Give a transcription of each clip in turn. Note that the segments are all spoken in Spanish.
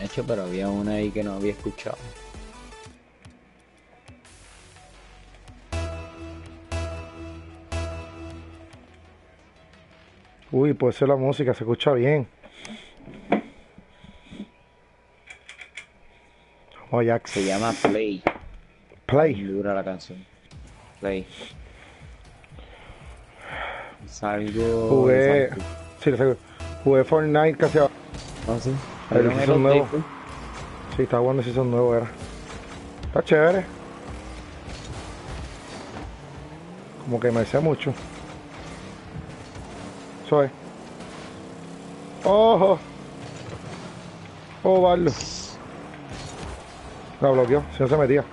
De hecho, pero había una ahí que no había escuchado. Uy, puede ser la música, se escucha bien. Jax. Se llama Play. Play. Dura la canción. Play. Salgo. Jugué. Sí. Jugué Fortnite casi. Ah, sí. El Pero season el nuevo. update, Sí, está bueno el season nuevo, era. Está chévere. Como que me sé mucho. Eso es. ¡Ojo! ¡Oh, Barlo! La bloqueó, si no se metía.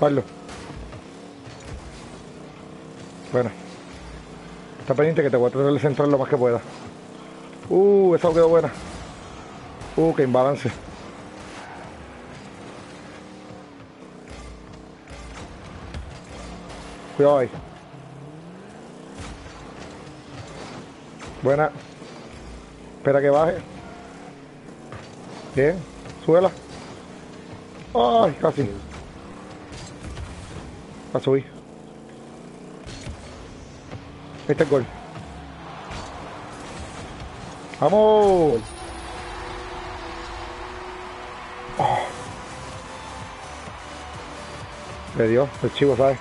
Barlo. Bueno. Está pendiente que te voy a tratar de centrar lo más que pueda. Uh, esa quedó buena. Uh, que imbalance. Cuidado ahí. Buena. Espera que baje. Bien. Suela. Ay, casi. La subí. Este es gol. ¡Vamos! Oh. Le dio, el chivo, ¿sabes?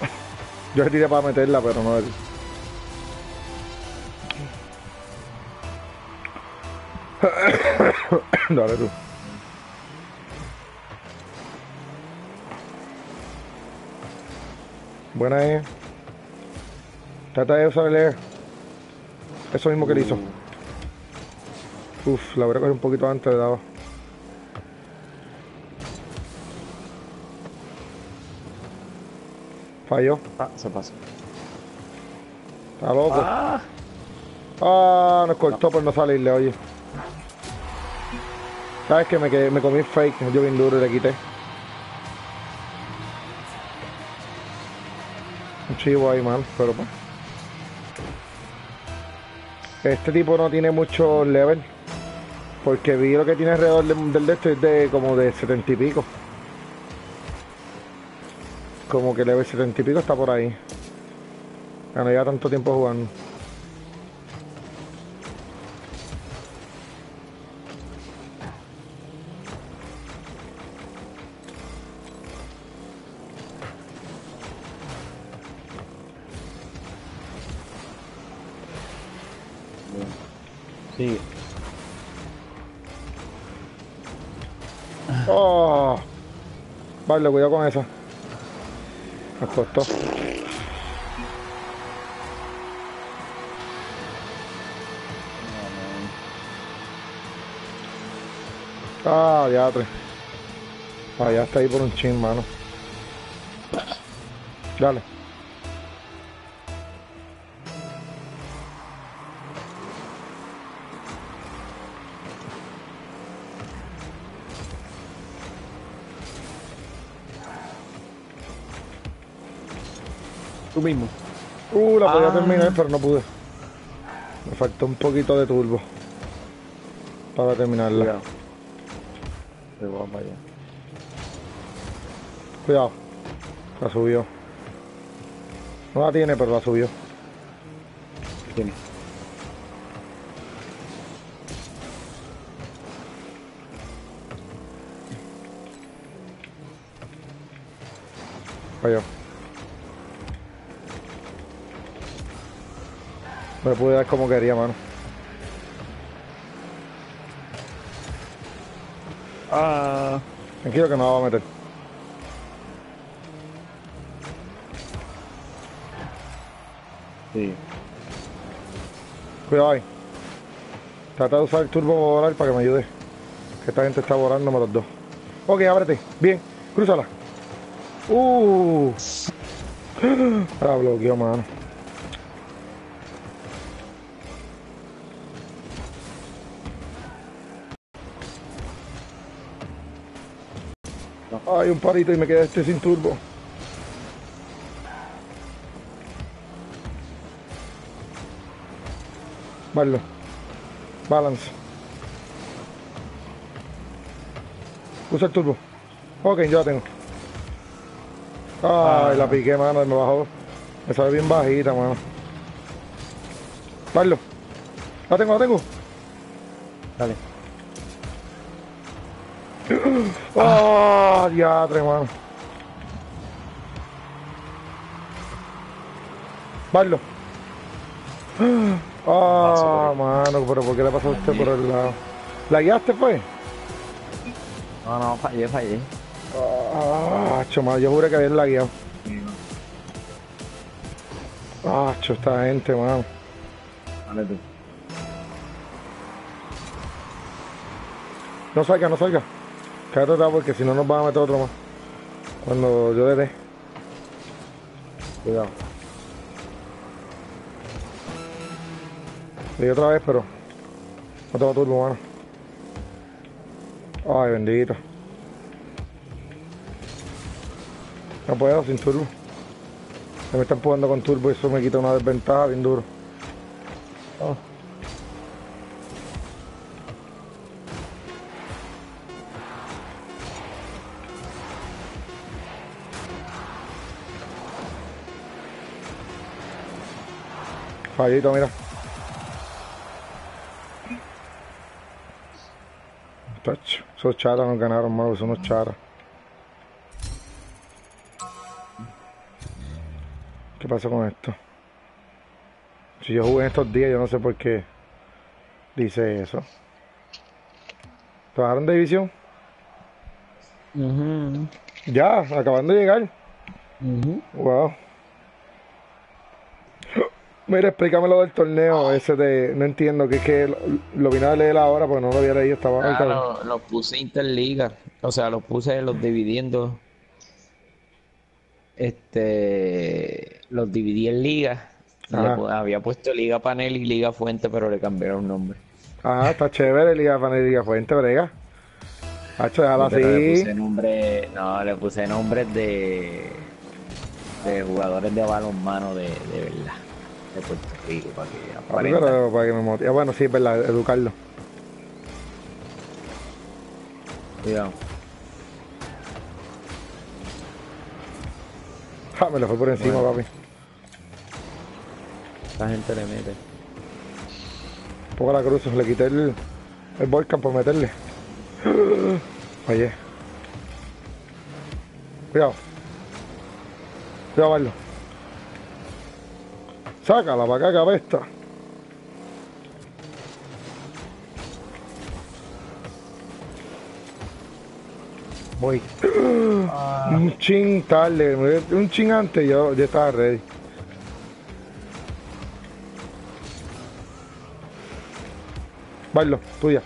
Yo le tiré para meterla, pero no él. Dale tú. Buena es. Trata de usarle eso mismo que él hizo. Uf, la voy a coger un poquito antes de dado. Falló. Ah, se pasó. Está loco. Ah, Ah, nos cortó por no salirle, oye. ¿Sabes que me, quedé, me comí fake? Yo bien duro y le quité. Un chivo ahí, man, pero pues. Este tipo no tiene mucho level. Porque vi lo que tiene alrededor de- del de este es de como de 70 y pico. Como que level 70 y pico está por ahí. Ya no lleva tanto tiempo jugando. Sigue. Oh. Vale, cuidado con esa. Nos costó. Ah, diatre. Ah, ya está ahí por un chin, mano. Dale. Mismo. Uh, la podía Ah. terminar, pero no pude. Me faltó un poquito de turbo. Para terminarla. Cuidado. Para allá. Cuidado. La subió. No la tiene, pero la subió. Tiene. Falló. Me pude dar como quería, mano. Ah. Tranquilo que no va a meter. Sí. Cuidado ahí. Trata de usar el turbo volar para que me ayude. Que esta gente está volándome los dos. Ok, ábrete. Bien. Crúzala. Uh. La bloqueó, mano. caballo un parito y me quedé este sin turbo. Vale. Balance. Usa el turbo. Ok, yo la tengo. Ay, ah. la piqué, mano, me bajó. Me sale bien bajita, mano. Barlo. La tengo, la tengo. Dale. oh. ¡Ah! diatre, mano. Barlo. ¡Ah! mano, pero ¿por qué le pasó a usted por el lado? ¿La guiaste, fue? No, no, fallé, fallé. ¡Ah! Choma, yo juré que había la guiado. ¡Ah! cho, esta gente, mano. Dale tú. No salga, no salga. Atrás porque si no nos van a meter otro más. Cuando yo le dé. Cuidado. Le di otra vez, pero no tengo turbo, mano. Ay, bendito. No puedo sin turbo. Se me están empujando con turbo y eso me quita una desventaja bien duro. Ah. Fallito, mira. Tacho, esos charas nos ganaron, mano, son unos charas. ¿Qué pasó con esto? Si yo jugué en estos días, yo no sé por qué dice eso. ¿Te bajaron de división? Mhm. Ya, acabando de llegar. Mhm. Wow. Mira, explícame lo del torneo ese de... No entiendo, que es que lo, lo vine a leer ahora porque no lo había leído, estaba... Ah, ahorita- lo- los puse interliga. O sea, los puse los dividiendo. Este. Los dividí en ligas. Había puesto Liga Panel y Liga Fuente, pero le cambiaron nombre. Ah, está chévere, Liga Panel, Liga Fuente, brega. Hacho, Pero le así. puse nombre. No, le puse nombres de. De jugadores de balonmano de, de verdad. De Puerto Rico, para que Ah. Pero para que me motive. Bueno, sí, es verdad, educarlo. Cuidado. Ja, me lo fue por encima, papi. Esta gente le mete. Poco la cruz, le quité el, el volcán por meterle. Oye. Cuidado. Cuidado, Barlo. Sácala para acá, cabesta. Voy. Un ching tarde, un ching antes yo, yo estaba ready. Barlo, tuya.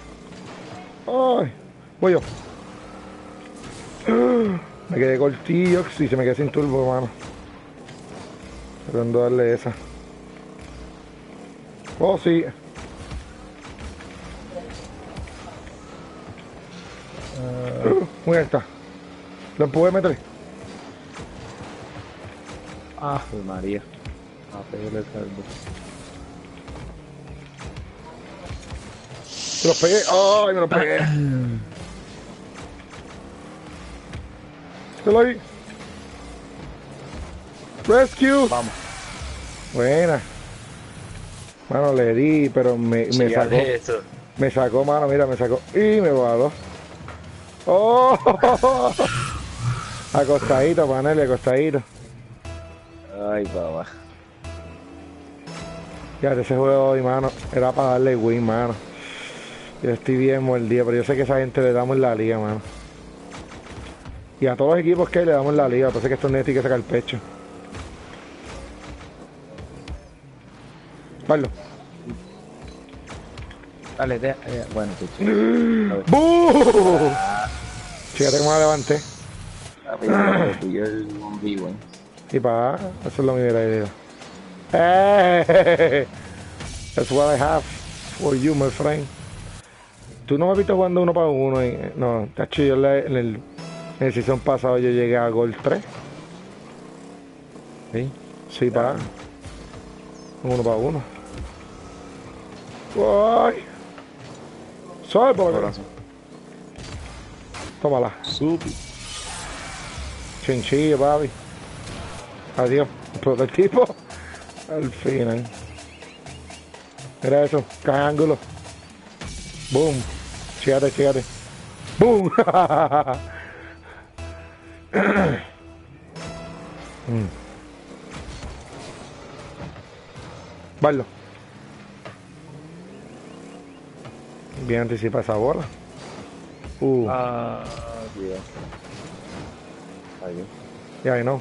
Ay, voy yo. Me quedé cortillo y se me quedé sin turbo, hermano. Tratando darle esa. Oh, sí. Muy alta. Lo empujé, meter. Ah, María. A pegarle el caldo. Me los pegué. Ay, me los pegué. Se lo vi. Rescue. Vamos. Buena. Mano, le di, pero me, me sacó. eso. Me sacó, mano, mira, me sacó. Y me voló. ¡Oh! Acostadito, panel, acostadito. Ay, papá. Ya, ese juego hoy, mano, era para darle win, mano. Yo estoy bien mordido, pero yo sé que esa gente le damos la liga, mano. Y a todos los equipos que hay le damos la liga, parece que estos netos tienen que sacar el pecho. Pablo. Dale, de, eh, bueno, tú. ¡Bú! Fíjate cómo la levanté. Papi, le pilló el 1v1. Y para eso es lo mismo idea. ¡Eh! That's what I have for you, my friend. Tú no me has visto jugando uno para uno. y- no, tacho, yo le- en el, en el season pasado yo llegué a Gol 3. ¿Sí? Sí, para. Uno para uno. Ay. Suave por la Corazón. Tómala. Supi. Chinchillo, papi. Adiós. Explotó el tipo. Al final. Mira eso. Cae ángulo. Boom. Chígate, chígate. Boom. Mm. Barlo. Bien anticipa esa bola. Uh, Ah, Dios. Ay, ya I know.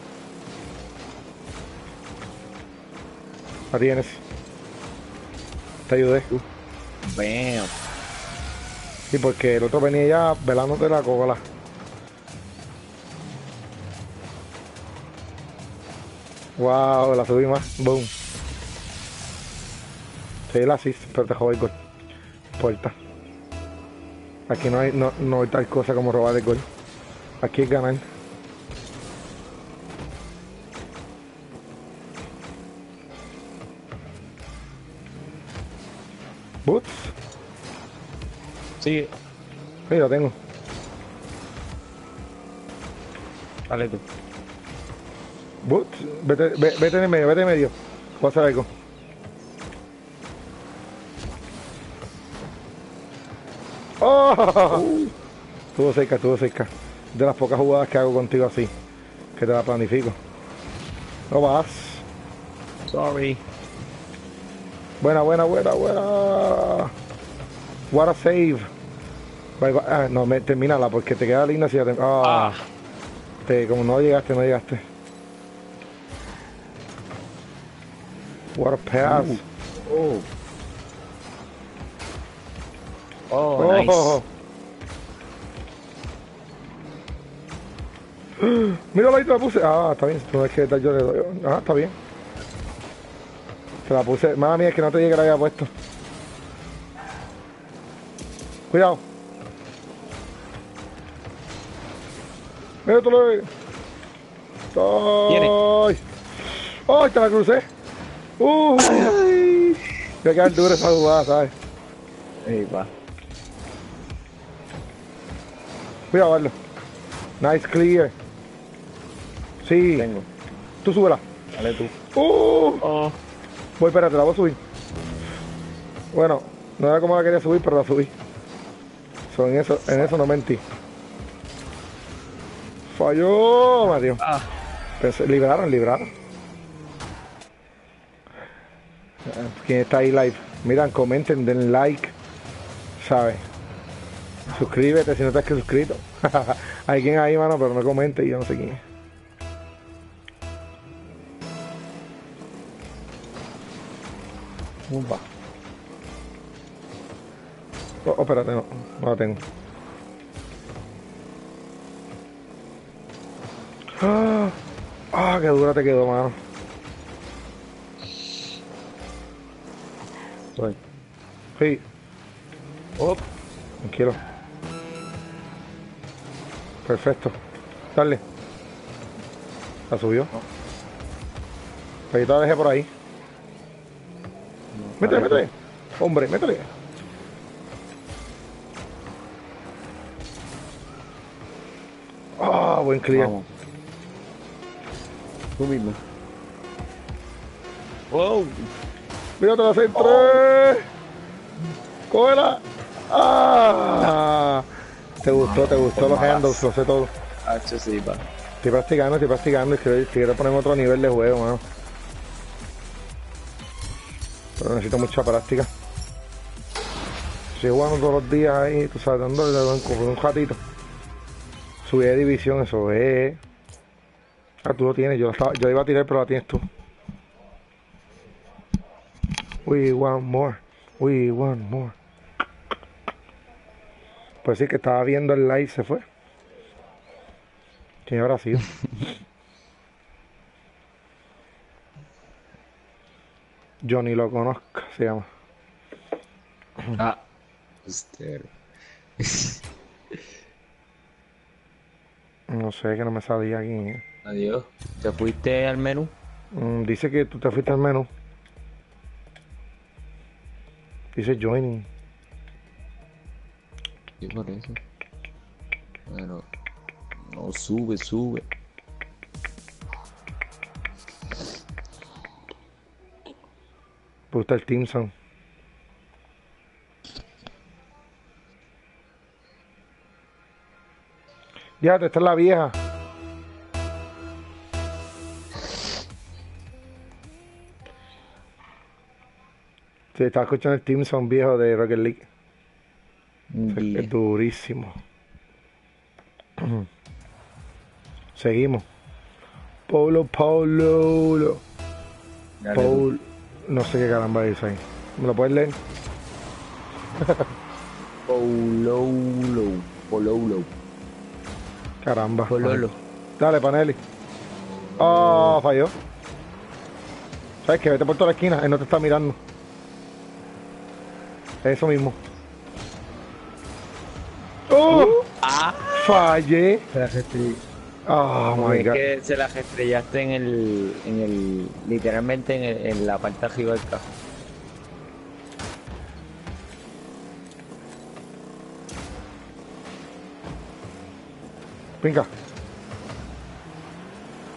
La tienes. Te ayudé. Bam. Sí, porque el otro venía ya velándote la cola. Wow, la subí más. Boom. Sí, la assist, pero te el gol. Puerta. Aquí no hay, no, no hay tal cosa como robar el gol. Aquí es ganar. Boots. Sigue. Sí, lo tengo. Dale tú. Boots, vete, ve- vete en el medio, vete en el medio. Voy a hacer algo. ¡Oh! Estuvo cerca, estuvo cerca. De las pocas jugadas que hago contigo así. Que te la planifico. No vas. Sorry. Buena, buena, buena, buena. What a save. Bye, bye. Ah, no, me, termínala porque te queda linda si ya te... Ah, Ah. te- como no llegaste, no llegaste. What a pass. Oh. Oh, Oh. nice. Mira ahí te la puse. Ah, está bien. No es que yo le doy. Ah, está bien. Te la puse. Mala mía, es que no te llegue que la había puesto. Cuidado. Mira tú lo. ¡Ay! ¡Ay! Te la crucé. ¡Uh! Voy a quedar dura esa jugada, ¿sabes? Ey, pa. Cuidado, Barlo. Nice clear. Sí. Tengo. Tú súbela. Dale tú. ¡Uh! Oh. Voy, espérate, la voy a subir. Bueno, no era como la quería subir, pero la subí. So, en, eso, en eso no mentí. Falló, Mario. Ah. Pensé, libraron, libraron. ¿Quién está ahí live? Miran, comenten, den like. ¿Sabes? Suscríbete si no estás suscrito. Hay quien ahí, mano, pero no comente y yo no sé quién es. Oh, oh, espérate, no, no la tengo. Ah, ah, qué dura te quedó, mano. Soy. Sí, Oh. tranquilo. Perfecto. Dale. La subió. Pero yo te la dejé por ahí. Métele, métele. Hombre, métele. Ah, buen clear. Vamos. Tú mismo. Wow. Mira, te va a hacer tres. Cógela. Ah. Te gustó, te gustó los handles, lo sé todo. Hacho, sí, pa. Estoy practicando, estoy practicando y quiero, quiero ponerme otro nivel de juego, mano. Pero necesito mucha práctica. Estoy jugando todos los días ahí, tú sabes, dándole un ratito. Subí de división, eso es. Ah, tú lo tienes, yo, estaba- yo iba a tirar, pero la tienes tú. We want more, we want more. Pues sí, que estaba viendo el live, se fue. ¿Quién habrá sido? Yo ni lo conozco, se llama. Ah. Usted. No sé, que no me sabía quién es. Adiós. ¿Te fuiste al menú? Mm, dice que tú te fuiste al menú. Dice joining. Por eso. Bueno, no sube, sube. Gusta el Timson. Ya, esta es la vieja. Sí, estaba escuchando el Timson viejo de Rocket League. Es durísimo. Seguimos. Paulo, Paulo. Dale tú. Paul. No sé qué caramba dice ahí. ¿Me lo puedes leer? Pololo. Pololo. Caramba. Pololo. Dale, Panelli. Ah, falló. ¿Sabes qué? Vete por toda la esquina. Él no te está mirando. Eso mismo. Fallé. Se la estrellé. Oh my es god. que se las estrellaste en el, en el, literalmente en, el- en la parte arriba del carro. Venga.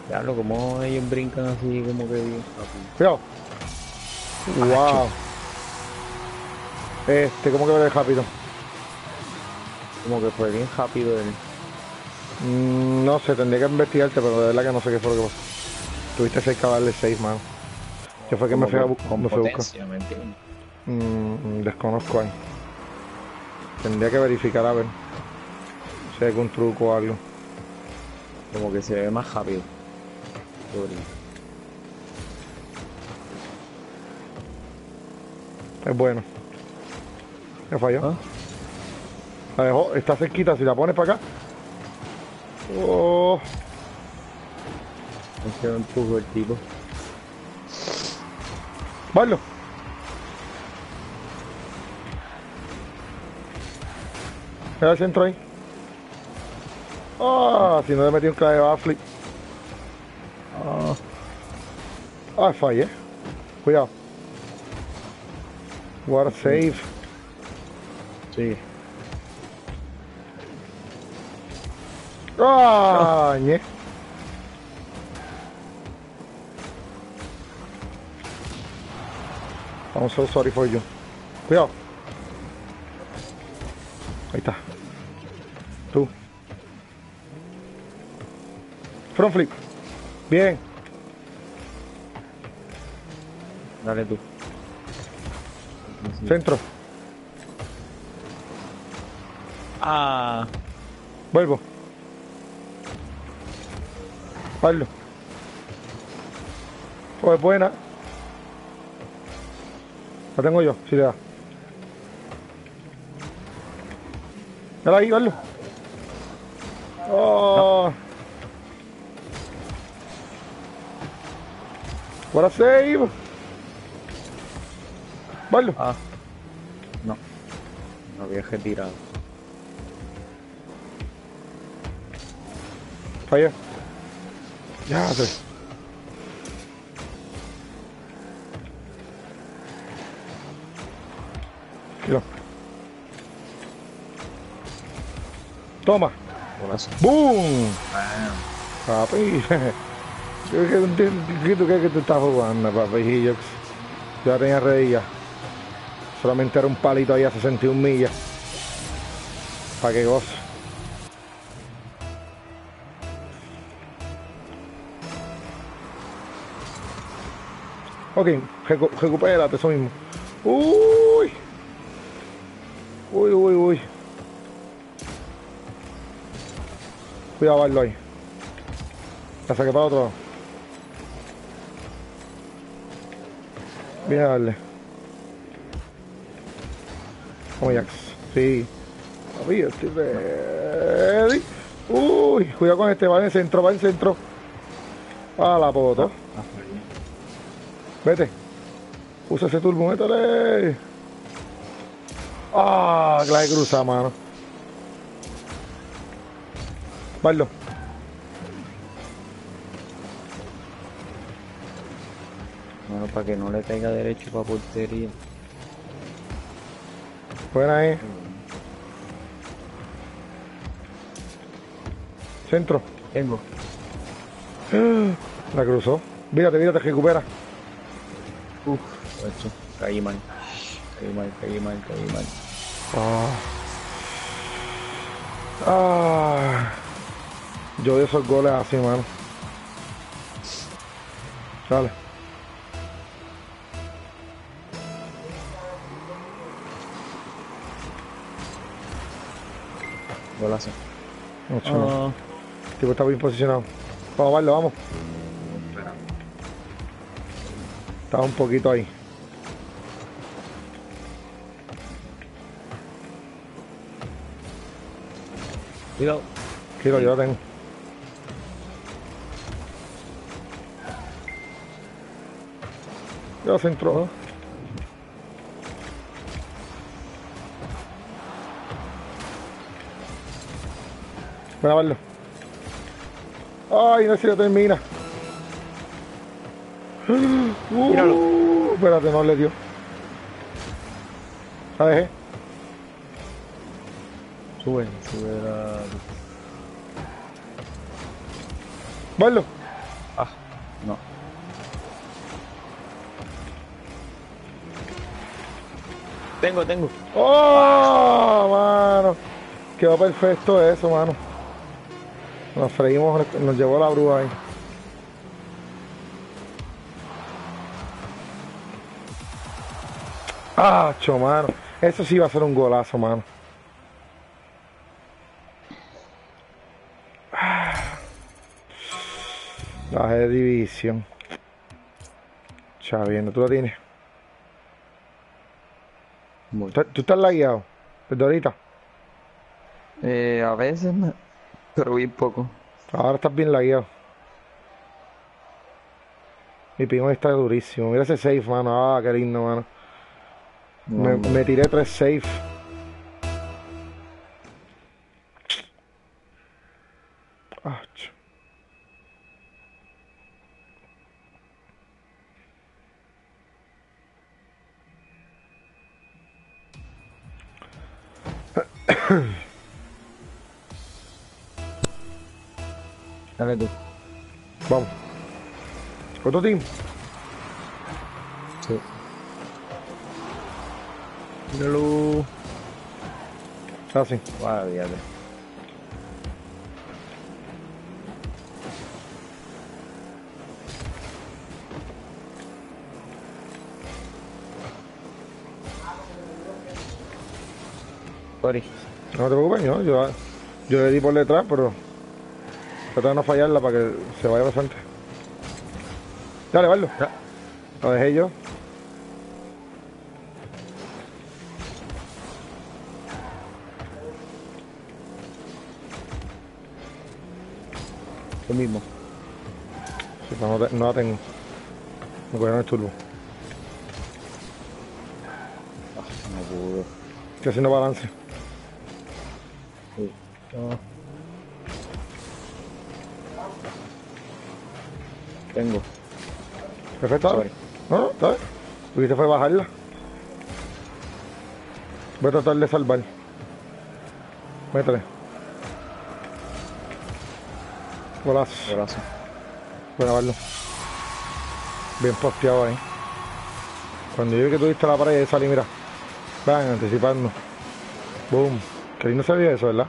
Claro, como ellos brincan así como que. Cuidado. Wow. Este, ¿cómo que ver rápido? Como que fue bien rápido el... Mm, no sé, tendría que investigarte, pero de verdad que no sé qué fue lo que pasó. Tuviste cerca de darle 6, mano. Que fue que me fui a, con me fui a buscar. Mm, mm, desconozco ahí. Tendría que verificar a ver si hay algún truco o algo. Como que se ve más rápido. Es bueno. Me falló. ¿Ah? La dejó, está cerquita, si la pones para acá. Oh, Es que empujó el tipo. Barlo. Mira el centro ahí. Ah, si no le metí un clave de backflip. Ah, Ah, fallé. Cuidado. Water save. sí. Ñe. I'm so sorry for you. Cuidado. Ahí está. Tú. Front flip. Bien. Dale tú. Centro. Ah, Vuelvo. Pablo. Oh, es buena. La tengo yo, si le da. Dale ahí, Pablo. Oh. What a save. Pablo. ah. No. No había retirado. Fallé. Ya sé. Tranquilo. Toma. ¡Boom! Papi. ¿Qué, qué, qué tú crees que tú estás jugando, papi? Yo, ya tenía ya. Solamente era un palito ahí a 61 millas. Para que gozo. Ok, recu recupérate eso mismo. Uy. Uy, uy, uy. Cuidado, Barlo ahí. La saqué para otro lado. Voy a darle. Vamos, Jax. Sí. Papi, estoy ready. Uy, cuidado con este. Va en el centro, va en el centro. A la poto. Vete. Usa ese turbo, métele. Ah, que la he cruzado, mano. Barlo. bueno, para que no le caiga derecho para portería. Buena ahí. Centro. Tengo. La cruzó. Mírate, mírate, recupera. Caí mal. Caí mal, caí mal, caí mal. Ah. Ah. Yo de esos goles así, mano. Dale. Golazo. Mucho, no. Ah, El tipo está bien posicionado. Vamos, Barlo, vamos. Está un poquito ahí. Cuidado. Quiero, yo lo tengo. Yo centro. Voy a verlo. Ay, no sé si lo termina. Uh, Míralo. espérate, no le dio. La dejé. Sube, sube la... Verlo. Ah, no. Tengo, tengo. ¡Oh, mano! Quedó perfecto eso, mano. Nos freímos, nos llevó la brúa ahí. ¡Ah, mano! Eso sí va a ser un golazo, mano. La de división. Chaviendo, tú la tienes. Muy. ¿Tú, tú estás lagueado? Desde ahorita. Eh, a veces, me- pero bien poco. Ahora estás bien lagueado. Mi pingón está durísimo. Mira ese safe, mano. Ah, qué lindo, mano. Me, No, me tiré tres safe. Ah, Dale tú. Vamos. Otro team. Sí. Míralo. Así. Guau, fíjate. Sorry. No te preocupes, yo, yo, yo le di por detrás, pero trata de no fallarla para que se vaya bastante. Dale, Barlo. Ya. Lo dejé yo. Lo mismo. Sí, pero no, te- no la tengo. Me cogieron el turbo. Ah, no pudo. Estoy haciendo balance. Sí. No. Tengo. Perfecto. No, no, está bien. Lo que hice fue bajarla. Voy a tratar de salvar. Métele. Golazo. Abrazo. Voy a grabarlo. Bien posteado ahí. Cuando yo vi que tuviste la pared, salí, mira. Van anticipando. Boom. Que lindo se vio eso, ¿verdad?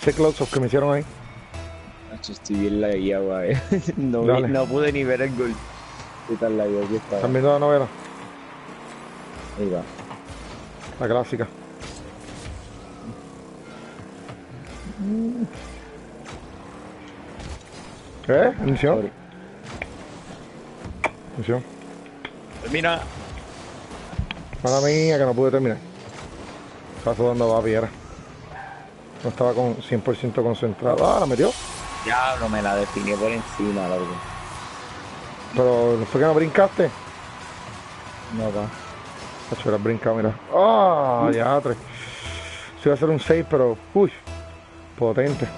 Ese close-up que me hicieron ahí. Estoy bien lagueado, eh. no, vi- Dale. no pude ni ver el gol. ¿Qué tal la aquí estaba? ¿Están viendo la novela? Ahí va. La clásica. ¿Eh? Sorry. Inició. Mira. Mala mía que no pude terminar. Estaba sudando papi, era. No estaba con 100% concentrado. Ah, la metió. Diablo, me la definió por encima, loco. Pero fue que no brincaste. No, va. Hacho, hubieras brincado, mira. Ah, ya, tres. Se iba a hacer un 6, pero. Uy. Potente.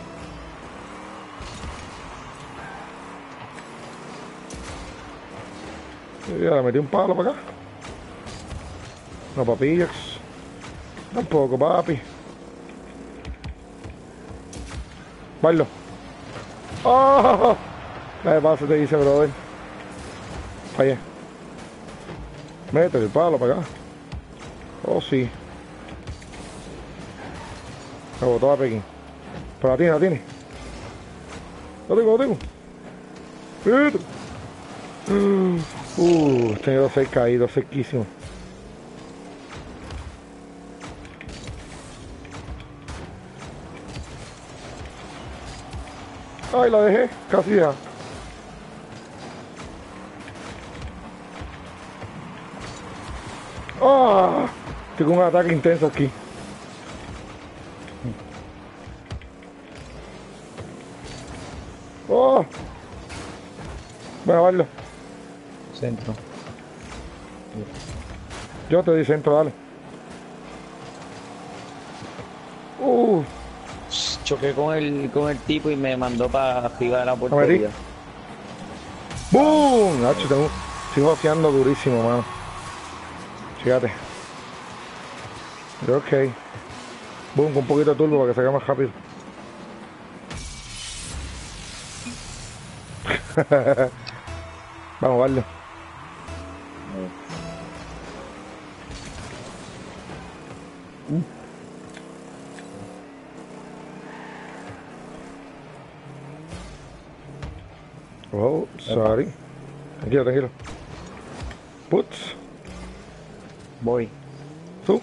Ya le metí un palo para acá. No, papillas. Tampoco, papi. Bailo. ¡Oh! Paso, te dice, brother. Fallé. Mete el palo para acá. Oh, sí. Me botó a Pekín. Pero la tiene, la tiene. Lo tengo, lo tengo. Uh, he tenido seis caídos, sequísimo. Ay, la dejé, casi ya. ¡Ah! Tengo un ataque intenso aquí. ¡Oh! Voy a verlo. Centro. Yo te di centro, dale. Uh, Choqué con el, con el tipo y me mandó para arriba de la portería. ¡Boom! Nacho, tengo, estoy joseando durísimo, mano. Fíjate. Yo, ok. Boom, con un poquito de turbo para que se haga más rápido. Vamos, darle. Sorry. Tranquilo, tranquilo. Putz. Voy. Tú.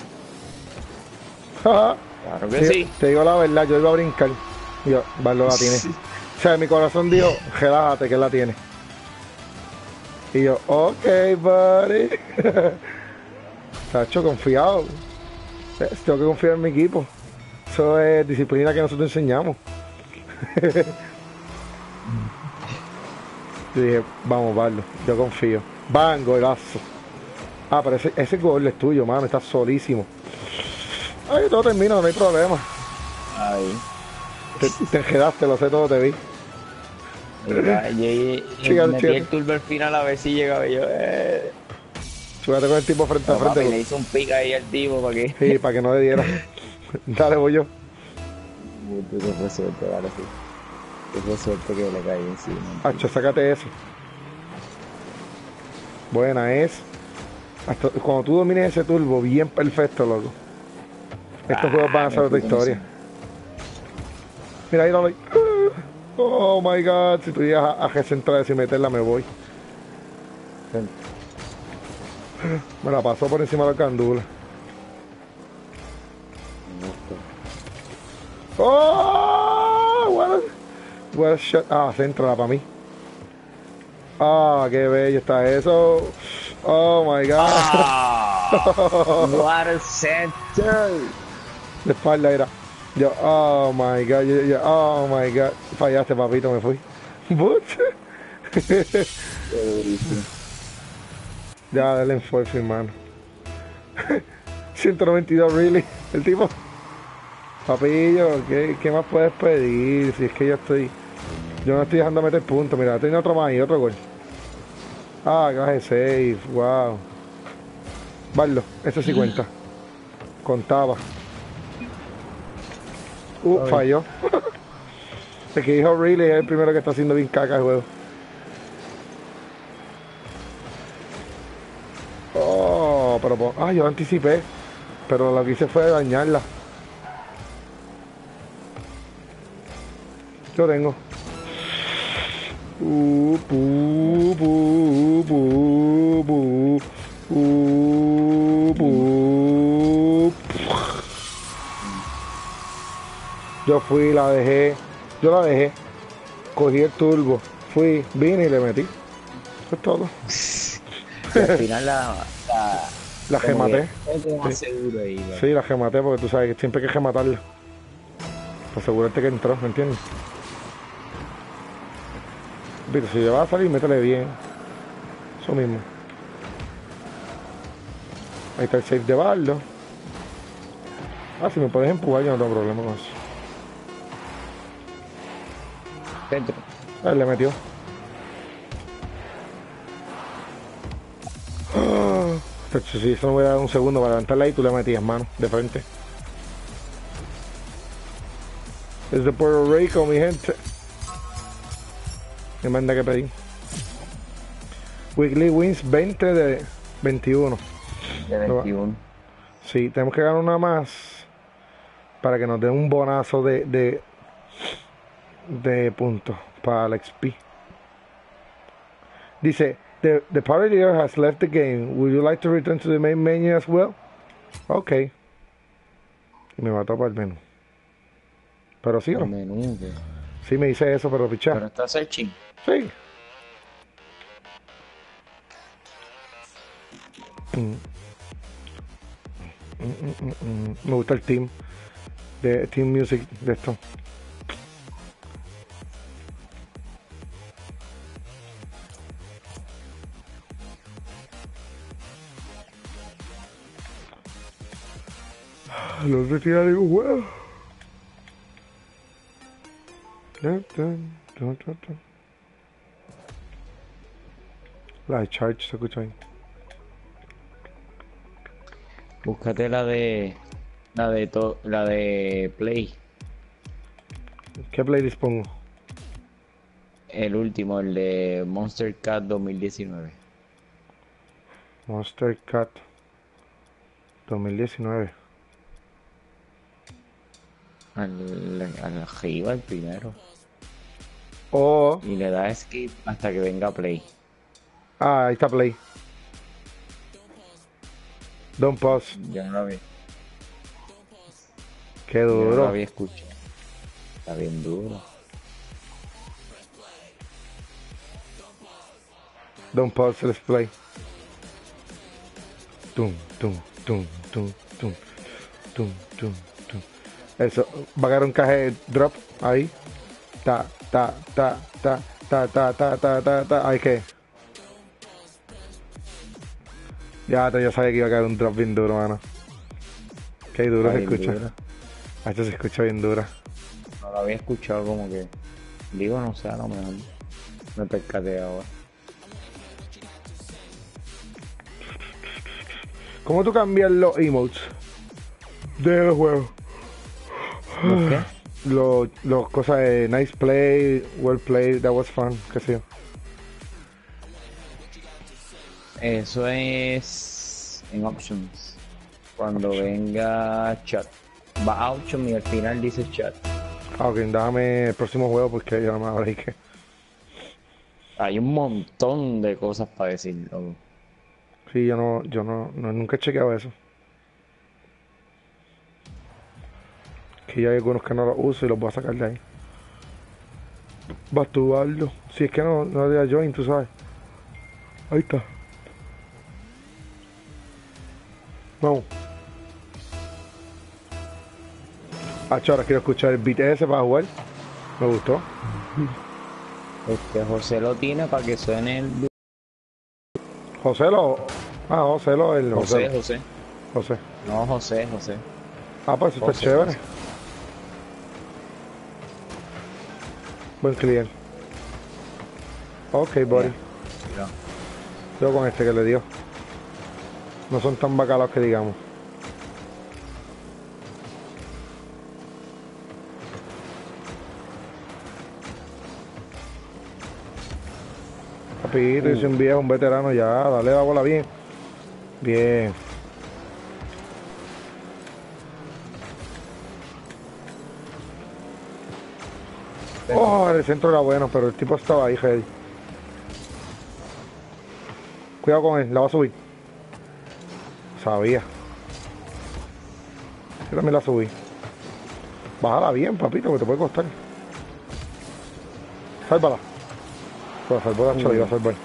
Claro que Te- sí. Te digo la verdad, yo iba a brincar. Y yo, Barlo la tiene. O sea, mi corazón dijo, relájate que la tiene. Y yo, ok, buddy. Tacho, confiado. Tengo que confiar en mi equipo. Eso es disciplina que nosotros enseñamos. yo dije, vamos, Barlo, yo confío. Van, golazo. Ah, pero ese, ese gol es tuyo, mano, está solísimo. Ay, todo termina, no hay problema. Ahí. Te, te enredaste, lo sé todo, te vi. Mira, llegué- Chica, metí chica. el turbo al final a ver si llegaba yo. Eh. Con el tipo frente a No, papi, le frente. hice un pica ahí al tipo para que. Sí, para que no le diera. Dale, voy yo. Vale, sí. Fue suerte que le caí encima. Hacho, sácate eso. Buena es. Hasta, cuando tú domines ese turbo, bien perfecto, loco. Estos Ah, juegos van a ser me otra historia. Mira, ahí no Oh my god, si tú llegas a, a recentrar eso y meterla, me voy. Me la pasó por encima de la candula. Shot. Ah, céntrala para mí. Ah, qué bello está eso. Oh my god. Ah, what a center. De espalda era. Yo, oh my god. Yo, yo, oh my god. Fallaste, papito, me fui. But. ya, dale en force, hermano. 192, really. El tipo. Papillo, ¿qué, ¿qué más puedes pedir? Si es que yo estoy. Yo no estoy dejando meter puntos. Mira, tiene otro más y otro gol. Ah, caje safe. Wow. Barlo, ese sí cuenta. Contaba. Uh, falló. el que dijo really es el primero que está haciendo bien caca el juego. Oh, pero ah, yo anticipé. Pero lo que hice fue dañarla. Yo tengo. Yo fui, la dejé. Yo la dejé. Cogí el turbo. Fui, vine y le metí. Eso es todo. Y al final la. la La gematé. Sí, la gematé porque tú sabes que siempre hay que gematarla. Para asegurarte que entró, ¿me entiendes? Viste, si va a salir, métele bien. Eso mismo. Ahí está el safe de Baldo. Ah, si me puedes empujar, yo no tengo problema con eso. Dentro. Ahí le metió. Oh, si eso no voy a dar un segundo para levantarla ahí, tú le metías, mano, de frente. Es de Puerto Rico, mi gente. Me manda que pedir. Weekly Wins 20 de 21. De 21. Sí, tenemos que ganar una más para que nos den un bonazo de, de, de puntos para el XP. Dice, the, the party leader has left the game. Would you like to return to the main menu as well? Ok. Y me mató para el menú. Pero sí, o El no? menú. Sí me dice eso, pero pichar. Pero está searching. Sí. Mm. Mm, mm. Me gusta el team de Team Music de esto. Los retirar un La de Charge se escucha ahí. Búscate la de. La de to- la de Play. ¿Qué play dispongo? El último, el de Monster Cat 2019. Monster Cat 2019. Al, al arriba, el primero. Oh, Y le da skip hasta que venga Play. ah, ahí está play. Don't pause. Yo no lo había, Qué yo no lo duro. había escuchado. Está bien duro. Don't pause, let's play. Tum, tum, tum, tum, tum, tum, tum. Eso, va a caer un caje drop ahí. Ta, ta, ta, ta, ta, ta, ta, ta, ta, ta. Ahí que. Ya, ya sabía que iba a caer un drop bien duro, mano. Qué duro Está se escucha. Esto se escucha bien dura. No lo había escuchado como que. Digo, no sé, a lo mejor. Me percaté ahora. ¿Cómo tú cambias los emotes del juego? ¿Los qué? Los, los cosas de nice play, well played, that was fun, qué sé yo. Eso es en options. Cuando venga chat. Va a options y al final dice chat. Ah, ok, dame el próximo juego porque ya no me habrá que. Hay un montón de cosas para decir. loco. Sí, yo no, yo no, no- nunca he chequeado eso. Que ya hay algunos que no los uso y los voy a sacar de ahí. Aldo. Si es que no, no le da join, tú sabes. Ahí está. Vamos. Ah, ahora quiero escuchar el beat ese para jugar. Me gustó. Este José lo tiene para que suene el. José lo. Ah, José lo, el José, José. José. No, José, José. Ah, pues eso está chévere. José. Buen cliente. Ok. Mira. Yo con este que le dio. No son tan bacalaos que digamos. Papito, yo soy un viejo, un veterano ya. Dale la bola bien. Bien. Oh, el centro era bueno, pero el tipo estaba ahí, heavy. Cuidado con él, la va a subir. Sabía. Yo también la subí. Bájala bien, papito, que te puede costar. Sálvala. La salvó la chaval, iba a salvar.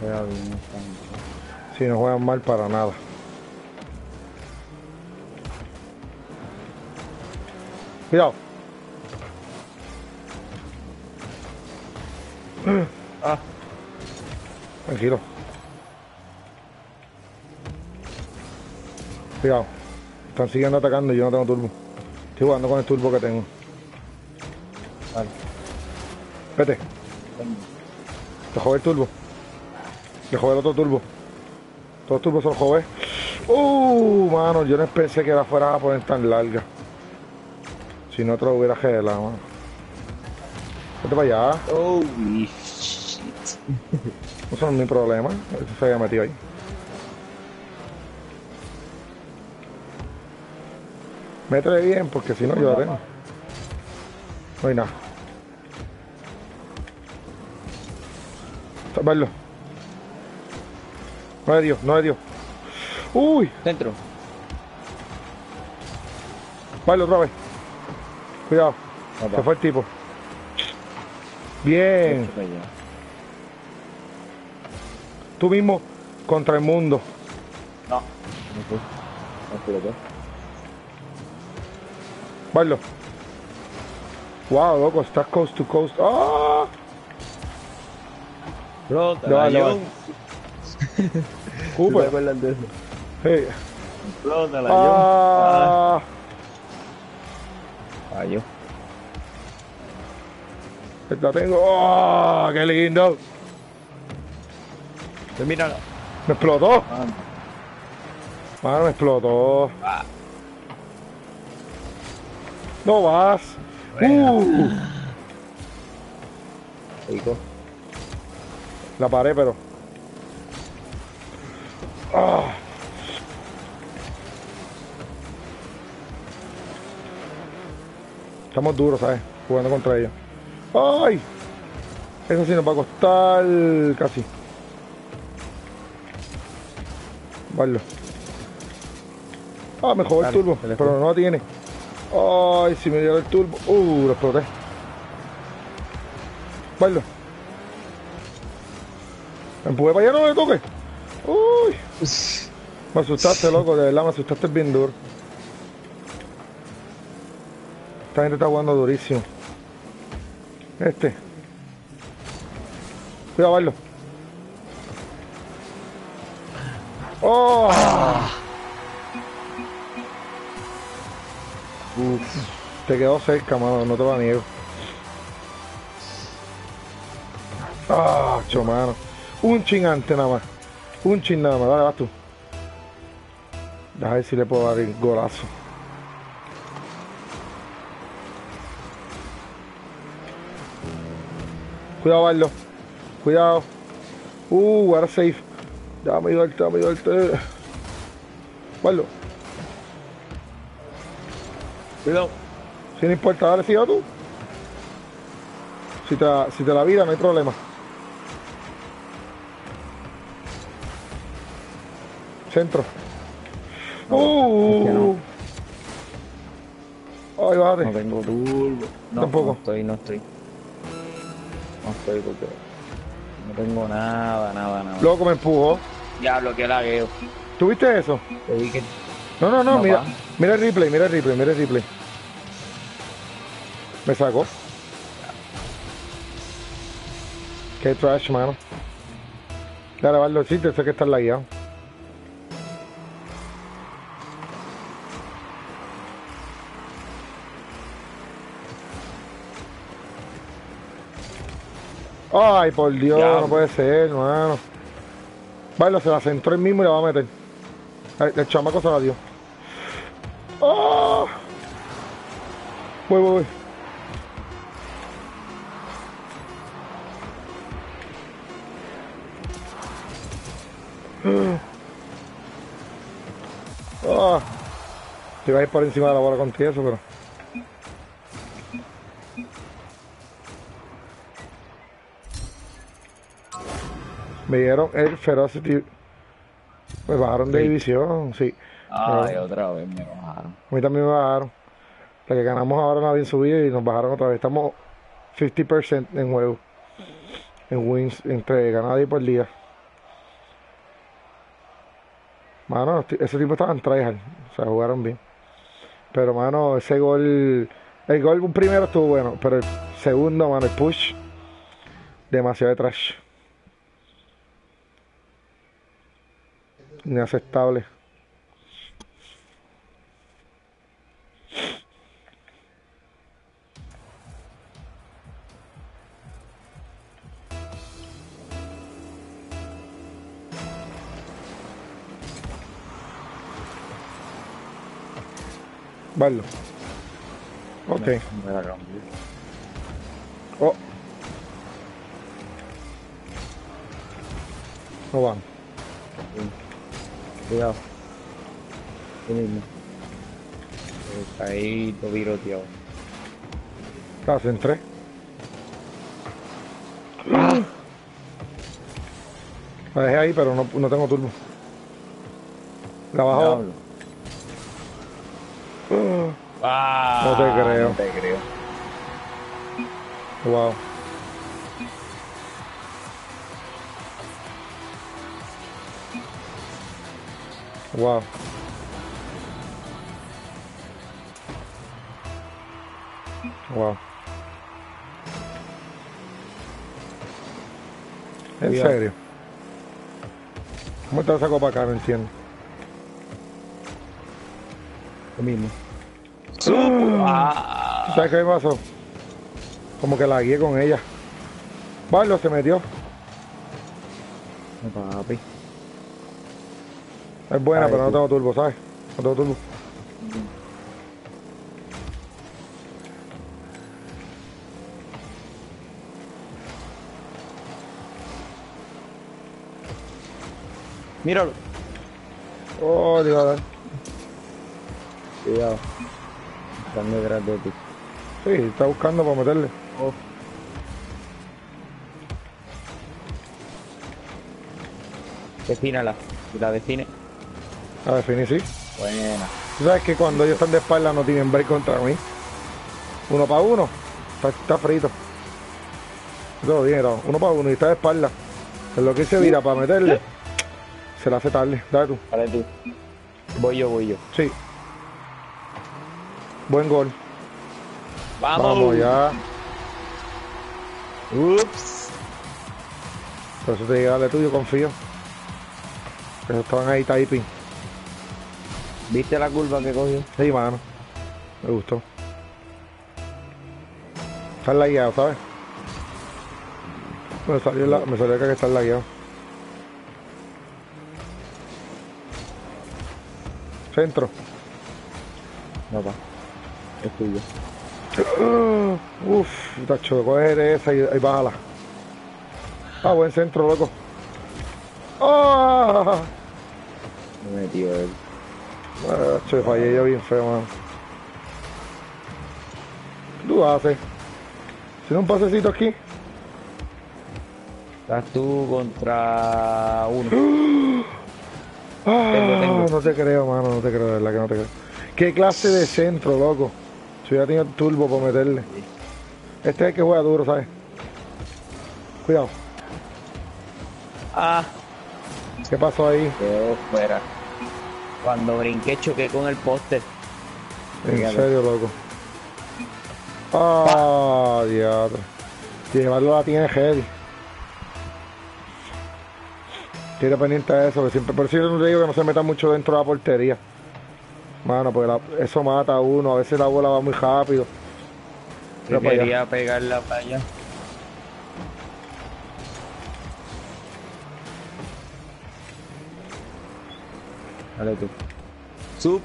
Juega bien esta gente. Si no juegan mal para nada. Cuidado. Ah. Tranquilo. Cuidado. Están siguiendo atacando y yo no tengo turbo. Estoy jugando con el turbo que tengo. Vete. Le jodé el turbo. Le jodé el otro turbo. Todos los turbos se los jodé. Uh, mano, yo no pensé que la fuera a poner tan larga. Si no te lo hubiera gelado. Vete para allá. Holy shit. No es mi problema. Eso se había metido ahí. Métele bien, porque si no, yo la tengo. No hay nada. Verlo. No es Dios, no es Dios. Uy, Dentro. vale otra vez. Cuidado, se fue el tipo. Bien, tú mismo contra el mundo. No. No. Bailo. Wow, loco, estás coast to coast. ¡Ah! Explota. No. ¿Tú te Cooper. acuerdas de eso? Hey. Ah. Ah, Falló. la tengo. ¡Oh, qué lindo! Míralo. Me explotó. Ah, Mano, me explotó. Ah. No vas. Uh, rico. la paré, pero. Ah. Estamos duros, ¿sabes? Jugando contra ellos. ¡Ay! Eso sí nos va a costar casi. Vale. Ah, me jugó el turbo, le pero no lo tiene. Ay, si me dio el turbo. Uh, lo exploté. Vale. Me empujé para allá, no me toque. Uy. Me asustaste, loco, de verdad, me asustaste bien duro. Esta gente está jugando durísimo. Este. Cuidado, Barlo. ¡Oh! Te quedó cerca, mano, no te lo niego. Ah, mano. Un chin antes nada más. Un chin nada más. Dale, vas tú. Deja ver si le puedo dar el golazo. Cuidado, Barlo. Cuidado. Uh, ahora safe. Dame ayudarte, dame ayudarte. Barlo. Cuidado. Si no importa, dale, siga tú. Si te, la- si te la vida, no hay problema. Centro. Uh. Ay, bájate. No tengo turbo. No, Tampoco. no estoy, no estoy. No estoy porque no tengo nada, nada, nada. Loco me empujó. Diablo, qué lagueo. ¿Tuviste eso? Te No, no, no, No, mira, pa. mira el replay, mira el replay, mira el replay. Me sacó. Qué trash, mano. Dale, Barlo, sí, te sé que estás lagueado. Ay, por Dios, Ya. no puede ser, mano. Barlo se la centró él mismo y la va a meter. Ay, El chamaco se la dio. ¡Ah! Voy, voy, voy. Ah. Te iba a ir por encima de la bola contigo pero. Me dieron el Ferocity. Me bajaron de Sí. división, sí. Ay, otra vez me bajaron. A mí también me bajaron. La que ganamos ahora no habían subido y nos bajaron otra vez. Estamos 50% en juego. En wins entre ganada y por día. Mano, ese tipo estaban tryhard. O sea, jugaron bien. Pero, mano, ese gol. El gol primero estuvo bueno. Pero el segundo, mano, el push. Demasiado de trash. Inaceptable. Barlo. Ok. Oh. No van. Cuidado. Tú mismo. Está ahí todo viroteado. Casi entré. La dejé ahí, pero no, no tengo turbo. La. Ah, No te creo. No te creo. Wow. Wow. Wow. ¿En Cuidado. serio? ¿Cómo está esa copa acá? No entiendo. Lo mismo. ¿Tú ¿Sabes qué me pasó? Como que la guié con ella. Barlo se metió. Papi. Es buena, Ay, pero no tengo turbo, ¿sabes? No tengo turbo. Míralo. Oh, Dios, a ver. Cuidado. Están detrás de ti. Sí, está buscando para meterle. Defínala. Si la define. A definir, sí. Buena. Tú sabes que cuando ellos están de espalda no tienen break contra mí. Uno para uno. Está, está frito. Todo bien, Raúl. Uno para uno y está de espalda. En lo que se vira para meterle, se la hace tarde. Dale tú. Dale tú. Voy yo, voy yo. Sí. Buen gol. Vamos. Vamos ya. Ups. Por eso te digo, dale tú, yo confío. Pero estaban ahí typing. ¿Viste la curva que cogió? Sí, mano. Me gustó. Está lagueado, ¿sabes? Me salió, la, me salió acá que está lagueado. Centro. No, pa. Es tuyo. Uf, tacho, coge esa y, y bájala. Ah, buen centro, loco. ¡Ah! Me metió él. Fallé yo bien feo, mano. ¿Qué tú haces? ¿Tiene un pasecito aquí? Estás tú contra uno. Ah, Tengo, tengo. no te creo, mano, no te creo, de verdad que no te creo. ¿Qué clase de centro, loco? Si hubiera tenido turbo para meterle. Este es el que juega duro, ¿sabes? Cuidado. Ah, ¿Qué pasó ahí? quedó fuera. Cuando brinqué choqué con el poste. En Fíjate. serio, loco. Ah, diablo. Llevarlo a la tiene heavy. Tiene pendiente de eso, que siempre, por eso yo no te digo que no se meta mucho dentro de la portería. Mano, porque la- eso mata a uno, a veces la bola va muy rápido. Yo quería pegarla para allá. Dale tú. Sub.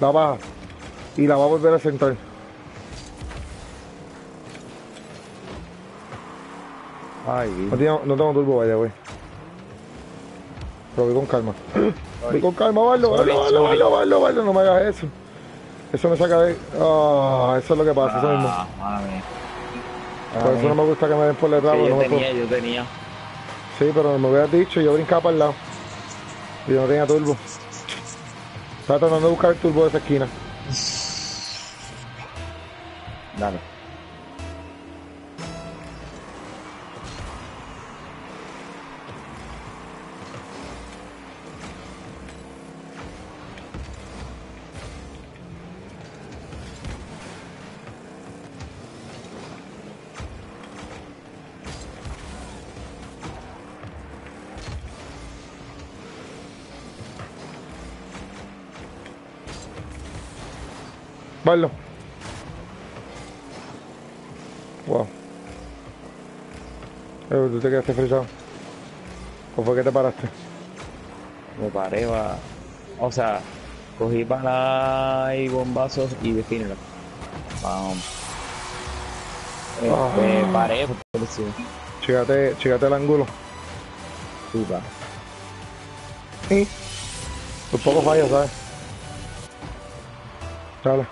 La baja. Y la va a volver a centrar. Ay, No, tengo- no tengo turbo, vaya, güey. Pero voy con calma. Voy con calma, Barlo, Barlo, Barlo. Barlo, Barlo, Barlo, no me hagas eso. Eso me saca de... Ah, eso es lo que pasa, eso mismo. Ah. Por eso no me gusta que me den por detrás, Que porque yo no me tenía, yo tenía. Sí, pero me hubieras dicho, yo brincaba para el lado. Y yo no tenía turbo. Estaba tratando de buscar el turbo de esa esquina. quedaste frisado. ¿O fue que te paraste? Me paré, va. O sea, cogí para y bombazos y defínelo. Vamos. Este, Ah. paré, por. Chígate, chígate el ángulo. Sí, va. Y por poco falla, ¿sabes? Dale.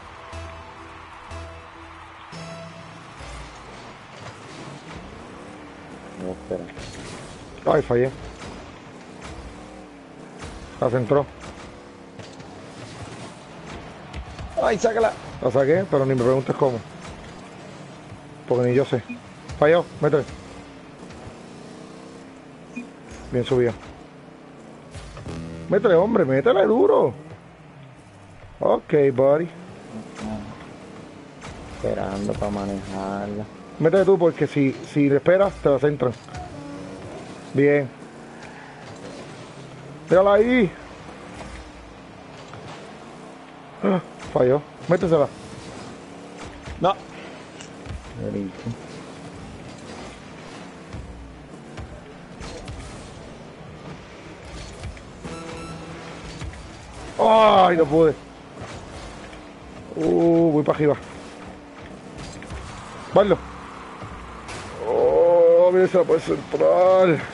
Ay, fallé. La centró. ¡Ay, sácala! La saqué, pero ni me preguntes cómo. Porque ni yo sé. Falló, métele. Bien subido. Métele, hombre, métele duro. Ok, buddy. Esperando para manejarla. Métele tú porque si, si le esperas, te la centran. Bien. Mírala ahí. Ah, falló. Métesela. No. ¡Ay, no pude! Uh, voy para arriba. Barlo. Oh, mira se la puede centrar.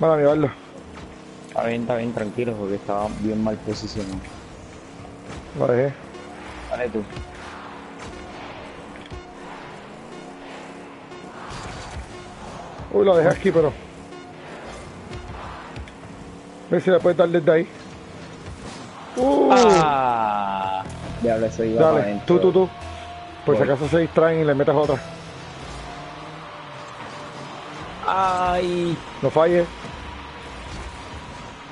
Mía, Barlo. Está bien, está bien, tranquilo, porque estaba bien mal posicionado. La dejé. Dale tú. Uy, la dejé aquí, pero. A ver si la puede dar desde ahí. Uh, ¡Ah! Diablo, eso iba dale, tú, tú, tú. Por si acaso se distraen y le metes otra. ¡Ay! No falle.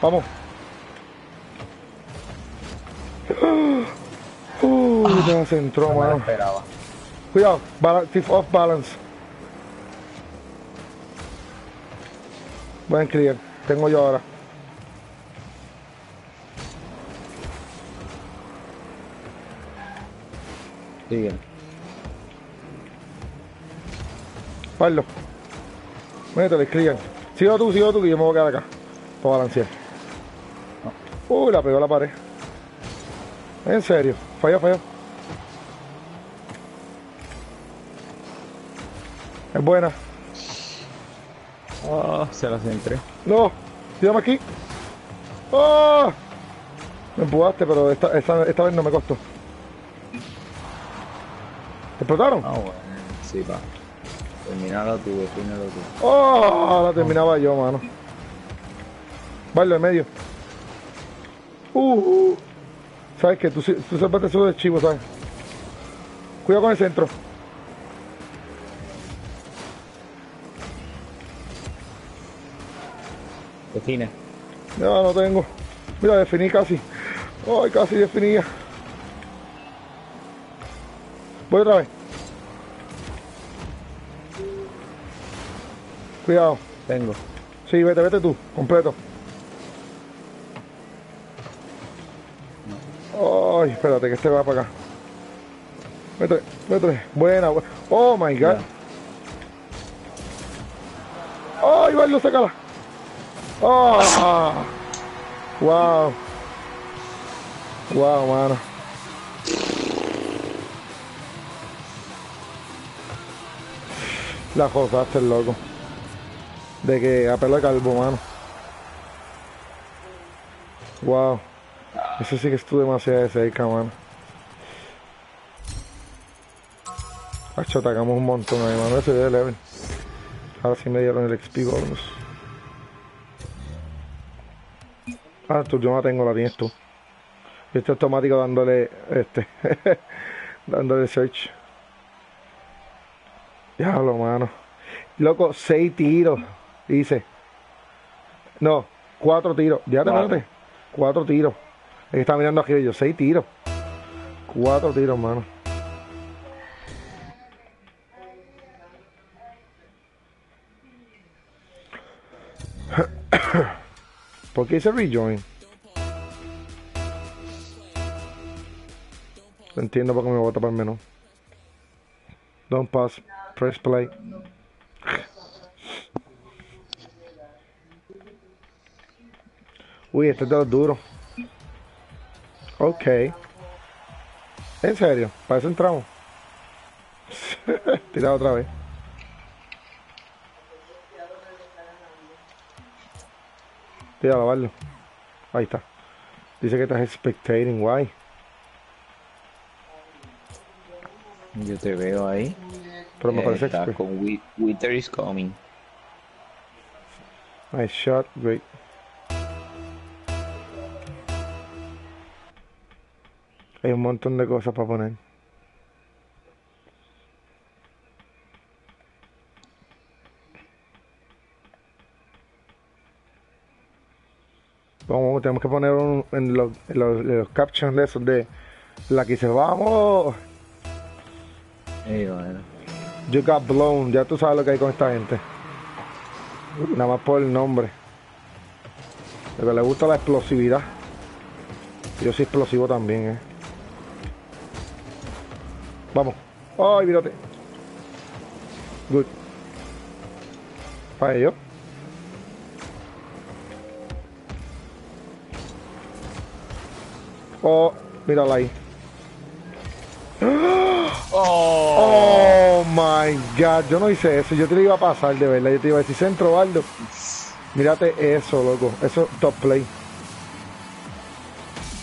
Vamos. Uh, ya se entró, No me mano. esperaba. Cuidado, off balance. Buen clear. Tengo yo ahora. Sigue. Pablo. Métele, clear. Sigo tú, sigo tú, que yo me voy a quedar acá. Para balancear. Uy, la pegó a la pared. En serio. Falló, falló. Es buena. Oh, se la centré. No, tírame aquí. ¡Oh! Me empujaste, pero esta, esta, esta vez no me costó. ¿Te explotaron? Ah, bueno. Sí, va. Terminalo tú, defínelo tú. ¡Oh! La terminaba yo, mano. Vale, en medio. Uh, uh. ¿Sabes qué? Tú, tú siempre te subes chivo, ¿sabes? Cuidado con el centro. Define. No, no tengo. Mira, definí casi. Ay, casi definía. Voy otra vez. Cuidado. Tengo. Sí, vete, vete tú, completo. Ay, espérate, que este va para acá. Vete, vete. Buena, bu- Oh my god. Ay, Barlo, sácala. Ah. Wow. Wow, mano. La jodaste, el loco. De que apela calvo, mano. Wow. Eso sí que estuvo demasiado de cerca, mano. Hacho, atacamos un montón ahí, mano. Ese de level. Ahora sí me dieron el XP bonus. Ah, tú, yo no la tengo, la tienes tú. Y este automático dándole, este, dándole search. Diablo, mano. Loco, seis tiros, dice. No, cuatro tiros. Ya te mate. Cuatro tiros. Es que estaba mirando aquí yo, seis tiros. Cuatro tiros, mano. ¿Por qué hice rejoin? No entiendo por qué me bota para el menú. Don't pass. Press play. Uy, este es de los duros. Ok. ¿En serio? ¿Para eso entramos? Tirado otra vez. Tira lavarlo. Ahí está. Dice que estás spectating. Guay. Yo te veo ahí. Pero me parece estás que... con Wi- Winter is coming. Nice shot. Great. Hay un montón de cosas para poner. Vamos, tenemos que poner un, en, los, en los, en los captions de esos de la que dice vamos, Ey, bueno. you got blown, ya tú sabes lo que hay con esta gente. Nada más por el nombre. Lo que le gusta la explosividad. Yo soy explosivo también, eh. Vamos. Ay, mírate. Good. Para ello. Oh, mírala ahí. Oh my god, yo no hice eso, yo te lo iba a pasar de verdad, yo te iba a decir centro Baldo. Mírate eso, loco, eso es top play.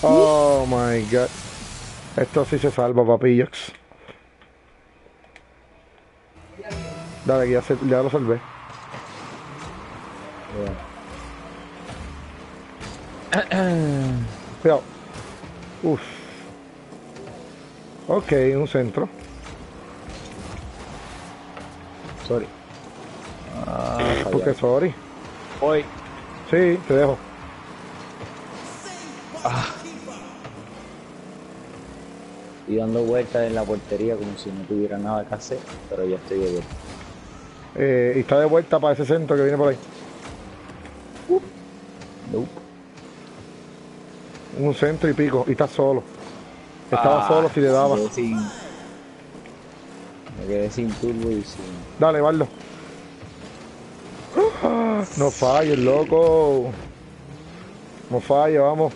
Oh my god. Esto sí se salva, papillos. Dale, ya, se- ya lo salvé. Cuidado. Uf. Ok, un centro. Sorry. Ah, Porque sorry. Hoy. Sí, te dejo. Y dando vueltas en la portería como si no tuviera nada que hacer, pero ya estoy de vuelta. Eh, y está de vuelta para ese centro que viene por ahí. Nope. Un centro y pico. Y está solo. Estaba Ah, solo si le daba. Me quedé sin, me quedé sin turbo y sin. Dale, Barlo. Ah, No falles, loco. No falles, vamos.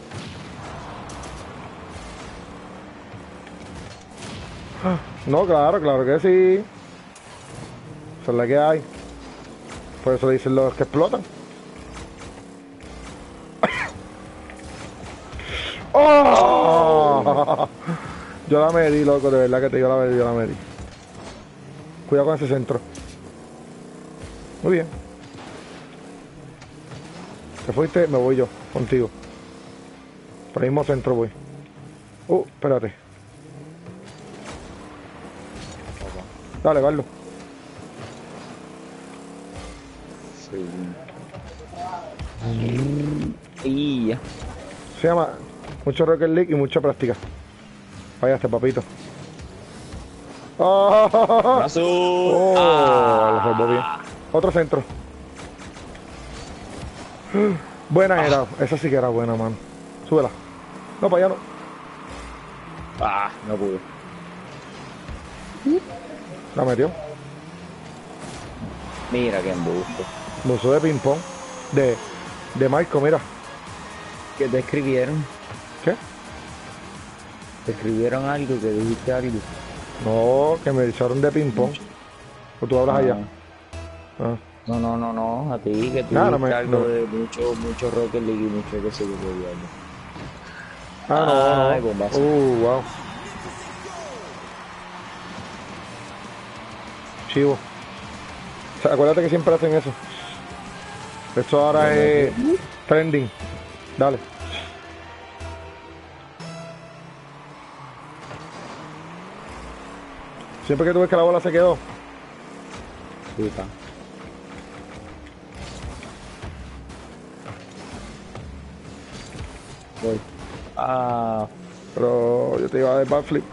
No, claro, claro que sí. Esa es la que hay. Por eso le dicen los que explotan. ¡Oh! Yo la medí, loco, de verdad que te digo la medí, yo la medí. Cuidado con ese centro. Muy bien. Te fuiste, me voy yo, contigo. Por el mismo centro voy. Uh, espérate. Dale, Carlos. Se llama mucho Rocket League y mucha práctica. Vaya este papito. ¡Oh! Oh, lo salvó bien. Otro centro. Buena era, esa sí que era buena, mano. Súbela. No, para allá no. Ah, no pude. La metió. Mira qué embuste. Buzo de ping-pong. De, de Marco, mira. ¿Qué te escribieron? ¿Qué? ¿Te escribieron algo? ¿Que dijiste algo? No, que me echaron de ping-pong. O tú hablas allá. Ah. Ah. No, no, no, no, a ti que tú dijiste me- algo no. de mucho, mucho Rocket League y mucho que se yo. Ah, no, Ay, no. bombazo. Uh, wow. Chivo. O sea, acuérdate que siempre hacen eso. Esto ahora es trending. Dale. Siempre que tú ves que la bola se quedó, Sí, está. Voy. Ah, pero yo te iba a dar backflip.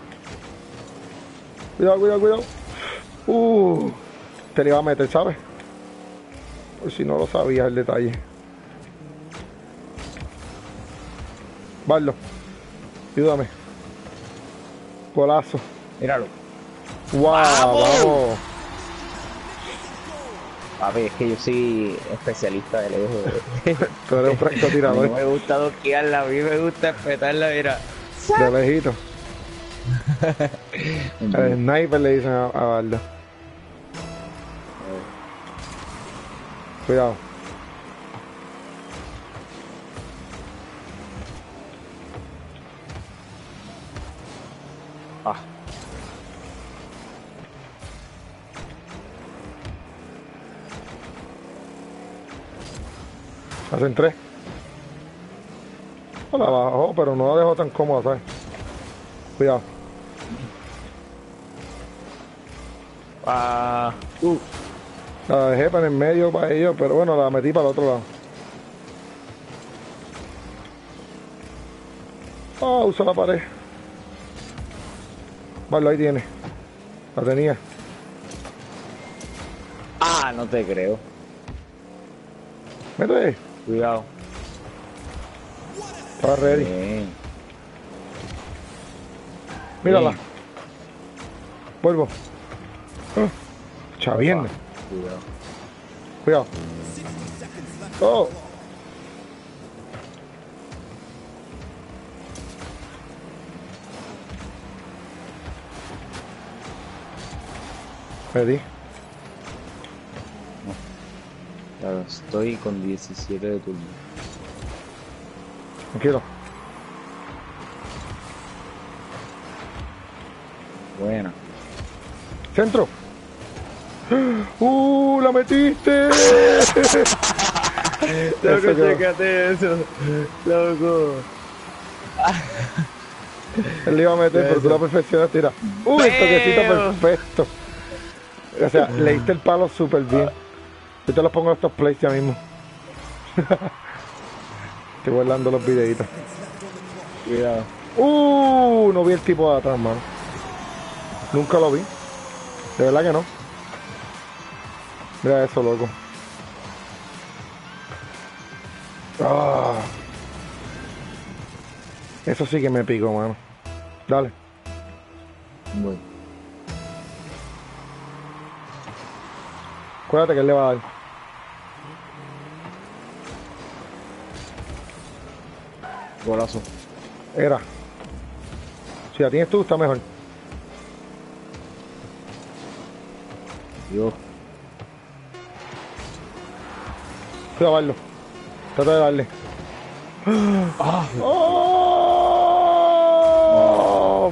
Cuidado, cuidado, cuidado. Uh, te le iba a meter, ¿sabes? Por si no lo sabías el detalle. Barlo, ayúdame. Golazo. míralo. Wow, vamos. Papi, es que yo soy especialista de lejos. Tú eres un francotirador me gusta doquearla, a mí me gusta espetarla, mira. de lejito. El sniper le dicen a, a Baldo. Cuidado. Ah, Hacen tres. La bajó, pero no la dejó tan cómoda, ¿sabes? Cuidado. ah, uh, La dejé para en el medio para ellos, pero bueno, la metí para el otro lado. Ah, usa la pared. Vale, ahí tiene. La tenía. ah, no te creo. Mete. Cuidado. Estaba ready. Bien. Mírala. Bien. Vuelvo. Chavienda. Cuidado. Cuidado. Oh. Ready. Claro, estoy con 17 de turno. Tranquilo. Buena. Centro. ¡Uh! ¡La metiste! Loco, Eso quedó. chécate eso. Loco. Él le iba a meter, pero tú la perfeccionaste. Mira. ¡Uy! Toquecito perfecto. O sea, le diste el palo súper bien. Yo te lo pongo en estos plays ya mismo. Estoy guardando los videitos. Cuidado. ¡Uh! No vi el tipo de atrás, mano. Nunca lo vi. De verdad que no. Mira eso, loco. Ah. Eso sí que me pico, mano. Dale. Voy. Acuérdate que él le va a dar. Golazo. Era. Si la tienes tú, está mejor. Dios. Cuidado, Barlo. Trata de darle. ¡Oh!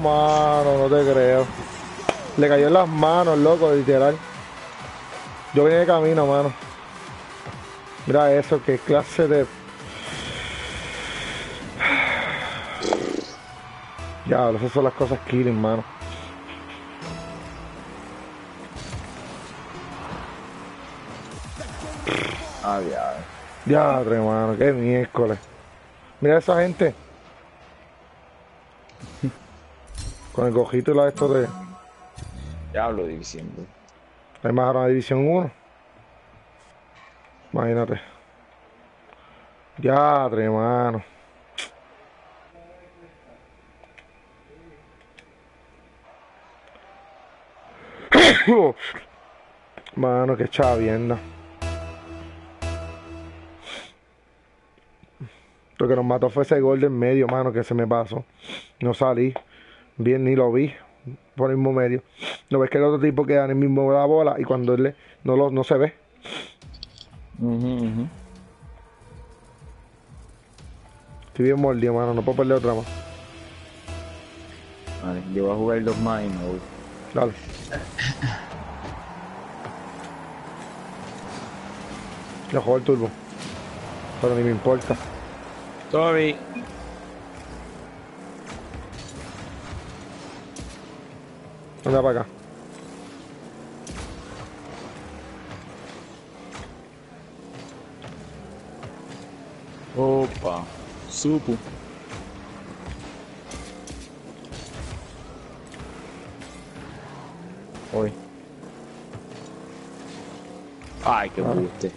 Mano, no te creo. Le cayó en las manos, loco, literal. Yo venía de camino, mano. Mira eso, qué clase de... Ya, esas son las cosas killing, mano. Ah, ya. Ya, mano, qué miércoles. Mira esa gente. Con el cojito y la de esto de. Diablo, división. Ahí bajaron a División 1. Imagínate. Ya, mano. Mano, qué chavienda. Lo que nos mató fue ese gol del medio, mano, que se me pasó. No salí. Bien, ni lo vi. Por el mismo medio. No ves que el otro tipo queda en el mismo la bola y cuando él le, no, lo, no se ve. Estoy bien mordido, mano. No puedo perder otra más. Vale, yo voy a jugar dos más y me voy. Dale. Le juego el turbo. Pero ni me importa. Sorry. Anda para acá. Opa. Supo. Hoy. Ay, qué guste.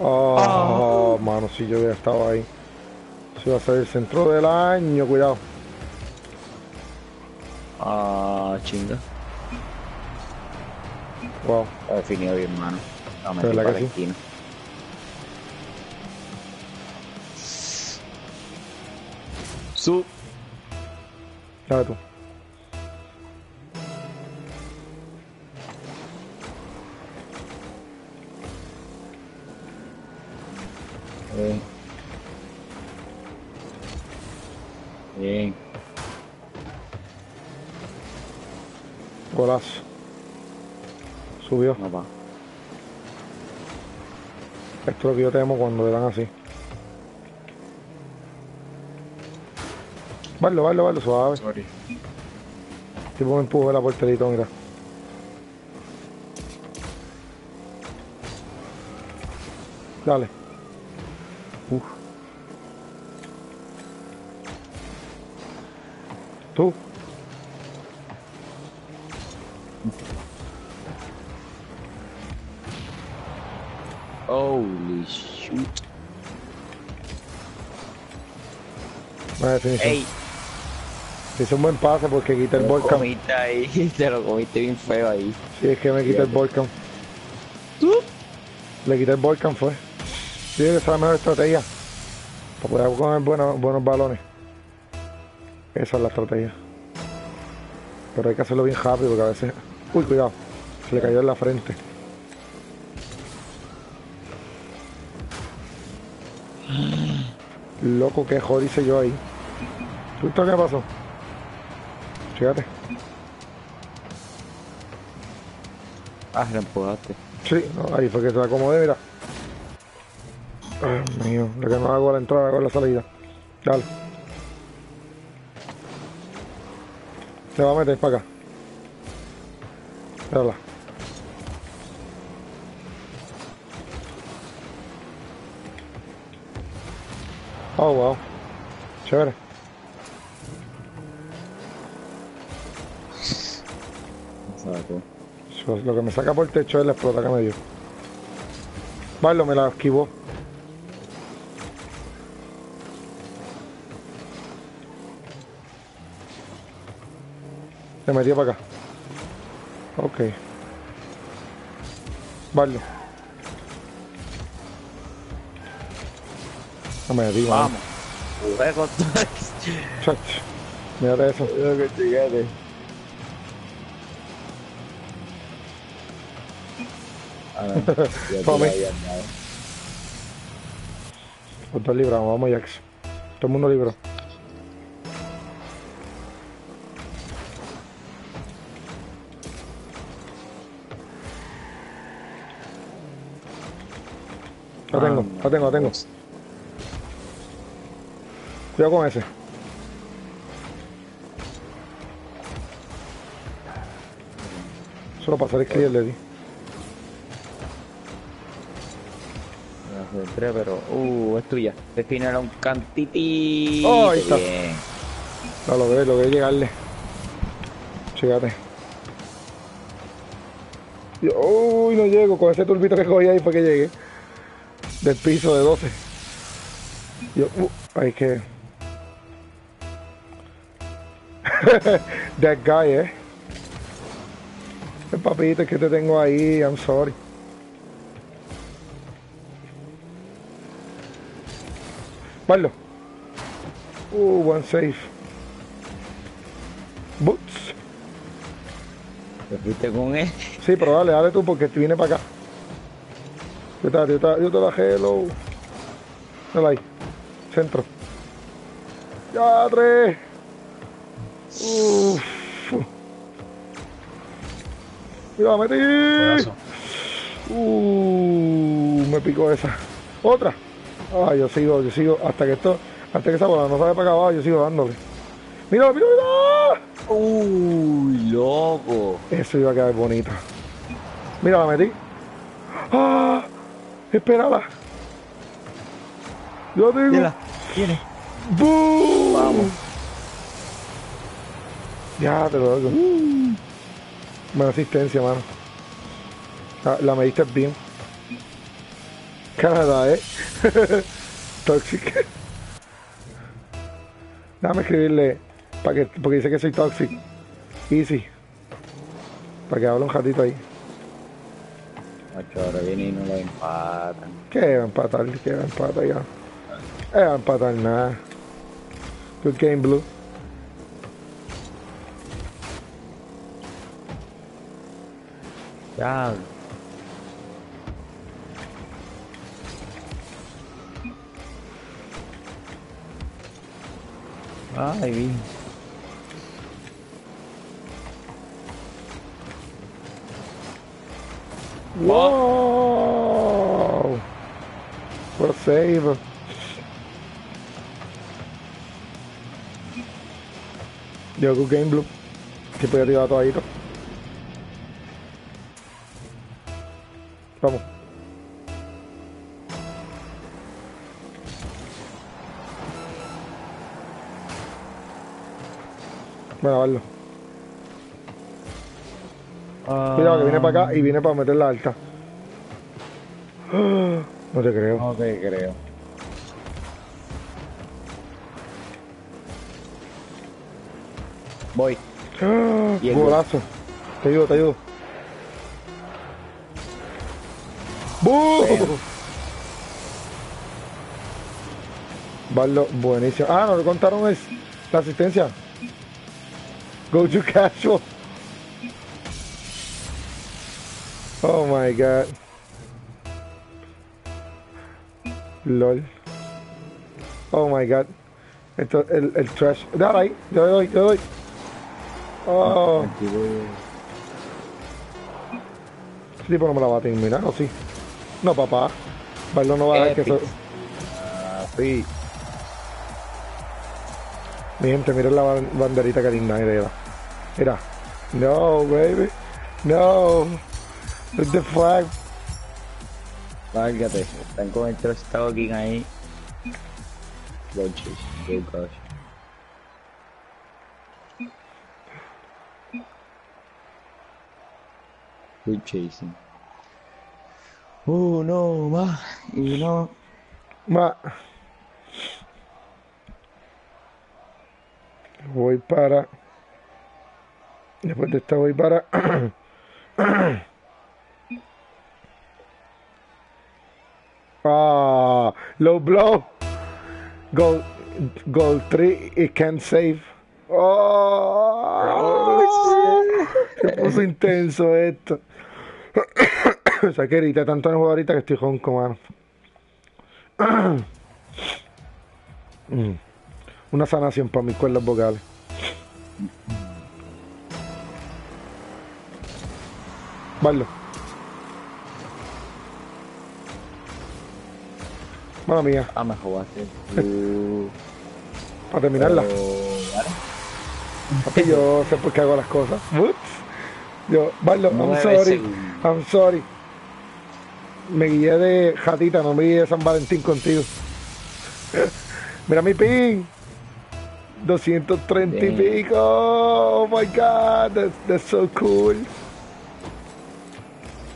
Oh, mano, si yo hubiera estado ahí. Si va a ser el centro del año, cuidado. Ah, chinga. Wow. Está definido bien, mano. La metí verdad para que la sí. Su. Dale tú. Es lo que yo temo cuando le dan así. Vale, vale, vale, suave. Sorry. Tipo me empujó la porterito, mira. Dale. Uf. Tú. Definición. Ey, Hice un buen pase porque quita el volcán. ahí, te lo comiste bien feo ahí. Sí, es que me quita el volcán. Le quité el volcán fue. Sí, esa es la mejor estrategia. Para poder coger buenos, buenos balones. Esa es la estrategia. Pero hay que hacerlo bien rápido porque a veces. Uy, cuidado. Se le cayó en la frente. Loco, qué joder hice yo ahí. ¿Tú sabes qué pasó? Fíjate. Ah, lo empujaste. Sí, no, ahí fue que se la acomodé, mira. Ay, Dios mío, lo que no hago a la entrada, hago a la salida. Dale. Se va a meter para acá. Mírala. Oh, wow. Chévere. Lo que me saca por el techo es la explota que me dio. Barlo me la esquivó. Se metió para acá. Ok. Barlo. No me metí, mano. Vamos. Jugué con. Mírate eso. Los dos libramos, vamos Jax. Todo el mundo libró. La tengo, la tengo, la tengo. Cuidado con ese. Solo para hacer el clear le di. Pero. Uh, es tuya. Define era un cantitito. Oh, ahí está. Bien. No, lo que lo que llegarle. Fíjate. Yo- Uy, no llego. Con ese turbito que cogí ahí para que llegue. Del piso de 12. Yo, uh, hay que. That guy, eh. El papito es que te tengo ahí. I'm sorry. Barlo. Uh, one safe. Boots. Te fuiste con él. Sí, pero dale, dale tú porque te viene para acá. Yo te, yo te, yo te la hello. Dale ahí. Centro. Ya, tres. Uf. Mira, metí. Uh, me picó esa. Otra. Ay, yo sigo, yo sigo. Hasta que esto, hasta que esa bola no sabe para acá abajo, yo sigo dándole. Mira, mira, mira. Uy, loco. Eso iba a quedar bonito. Mira, la metí. ¡Ah! Espérala. Yo te digo. Mira, tiene. ¡Bum! Vamos. Ya te lo digo. Buena asistencia, mano. La, la mediste bien. Canadá, eh. Toxic. Déjame escribirle para que, porque dice que soy toxic. Easy. Para que hable un ratito ahí. Macho, ahora viene y no lo empatan. ¿Qué va a empatar? ¿Qué va a empatar ya? Eh, va a empatar nada. Good game, Blue. Ya. Ay, vi. Wow! What a save. Yo, good game, Blue. Siempre he tirado todavito. Vamos. Bueno, verlo. Cuidado que viene para acá y viene para meter la alta. No te creo. No te creo. Voy. El Golazo. Te ayudo, te ayudo. Barlo, buenísimo. Ah, no le contaron es la asistencia. Go to casual. Oh my god. LOL. Oh my god. Esto, el, el trash. Dale ahí, yo doy, yo doy. Oh, ese tipo no me la va a terminar, ¿o sí? No, papá. Barlo no va a dar que eso. Ah, sí. Mi gente, miren la ban- banderita que linda, mira. Mira. No, baby. No. Look the flag. Válgate. Están con el trash talking ahí. Go chase. Go gosh. Good chasing. Uno más y no. Ma. Voy para. Después de esta voy para. ah, low blow. Goal, goal three. It can save. Oh, se puso intenso esto. o sea que grité tanto en juego ahorita que estoy ronco, mano. Mm. Una sanación para mis cuerdas vocales. Barlo. Mala mía, Ah, me para terminarla. Papi, yo sé por qué hago las cosas. Yo, Barlo, I'm sorry. I'm sorry. Me guié de Jatita, no me guié de San Valentín contigo. Mira mi pin. 230 y pico. Oh my god, that's, that's so cool.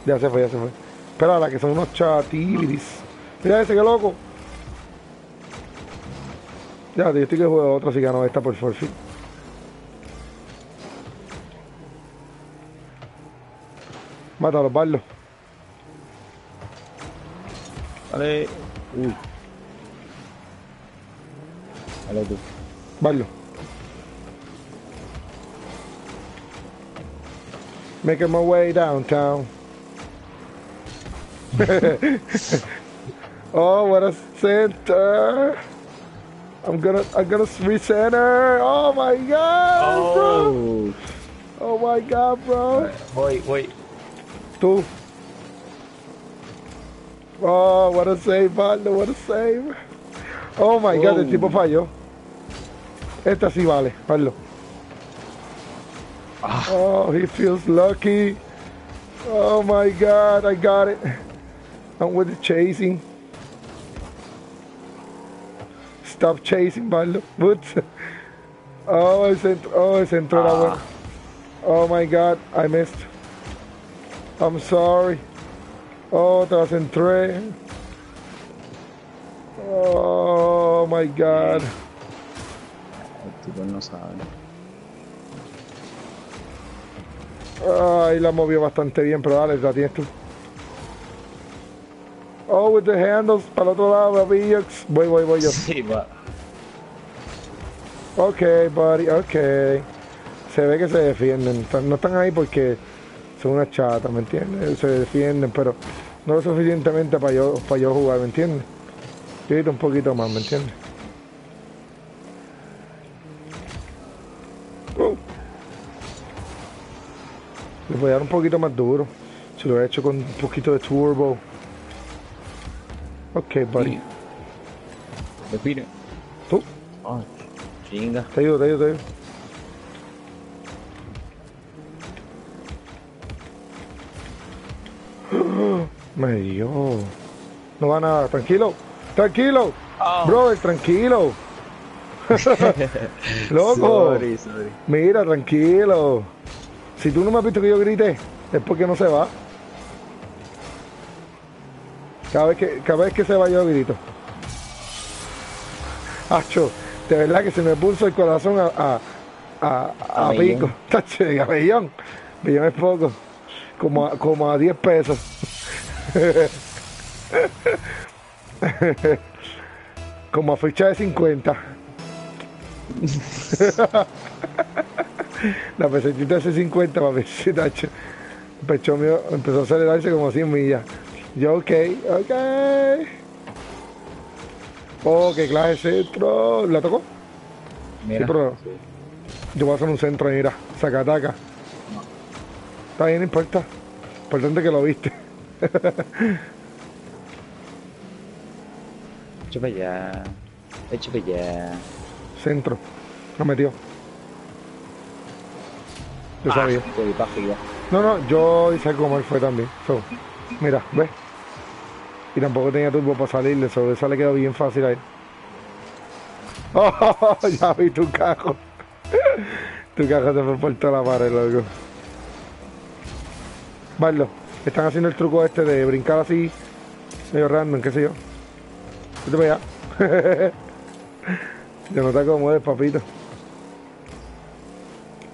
Ya se fue, ya se fue. Espera, la que son unos chatiris. Mira ese, que loco. Ya, yo estoy que juego otro, así que no esta por forfeit. Mátalo, Barlo. Vale. Uy. Vale tú. Barlo. Making my way downtown. oh, what a center! I'm gonna, I'm gonna recenter. Oh my god, bro! Oh. Oh my god, bro! Wait, wait. Tú. Oh, what a save, Barlo, what a save. Oh my god, el tipo falló. Esta sí vale, Barlo. Ah. Oh, he feels lucky. Oh my god, I got it. I'm with the chasing. Stop chasing, Barlo. Woods. Oh, ese, entr- oh, ese entró era bueno. Oh my god, I missed. I'm sorry. Oh, las entré. Oh my god. No saben. Ay, la movió bastante bien, pero dale, la tienes tú. Oh, with the handles, para el otro lado, Babiox. Voy, voy, voy yo. Sí, va. Ok, buddy, ok. Se ve que se defienden. No están ahí porque son unas chatas, ¿me entiendes? Se defienden, pero no lo suficientemente para yo, para yo jugar, ¿me entiendes? Yo necesito un poquito más, ¿me entiendes? Uh. Le voy a dar un poquito más duro. Si lo he hecho con un poquito de turbo. Ok, buddy. Respira. Tú, Oh, chinga. te ayudo, te ayudo, te ayudo. Me dio. No va nada, tranquilo. Tranquilo. Brother, tranquilo. Loco. Sorry, sorry. Mira, tranquilo. Si tú no me has visto que yo grite, es porque no se va. Cada vez que, cada vez que se va yo grito. Acho, de verdad que se me puso el corazón a, a, a, a pico. Tacho, de cabellón. Millón es poco. Como a, como a 10 pesos. como a ficha de 50. La pesetita de 50 para ver si tacho. El pecho mío empezó a acelerarse como 100 millas. Yo, ok, ok. Oh, qué clase centro. ¿La tocó? Mira. Sí, pero yo voy a hacer un centro mira. Sacataca. Está bien, no importa. Importante que lo viste. Echa para allá. Echa para allá. Centro. Lo metió. Yo Ah, sabía. No, no, yo hice cómo él fue también. So, mira, ¿ves? Y tampoco tenía turbo para salirle, eso esa le quedó bien fácil a él. Oh, ya vi tu cajo. tu cajo se fue por toda la pared, loco. Barlo, están haciendo el truco este de brincar así, medio random, qué sé yo. Vete para allá. ya no te acomodes, papito.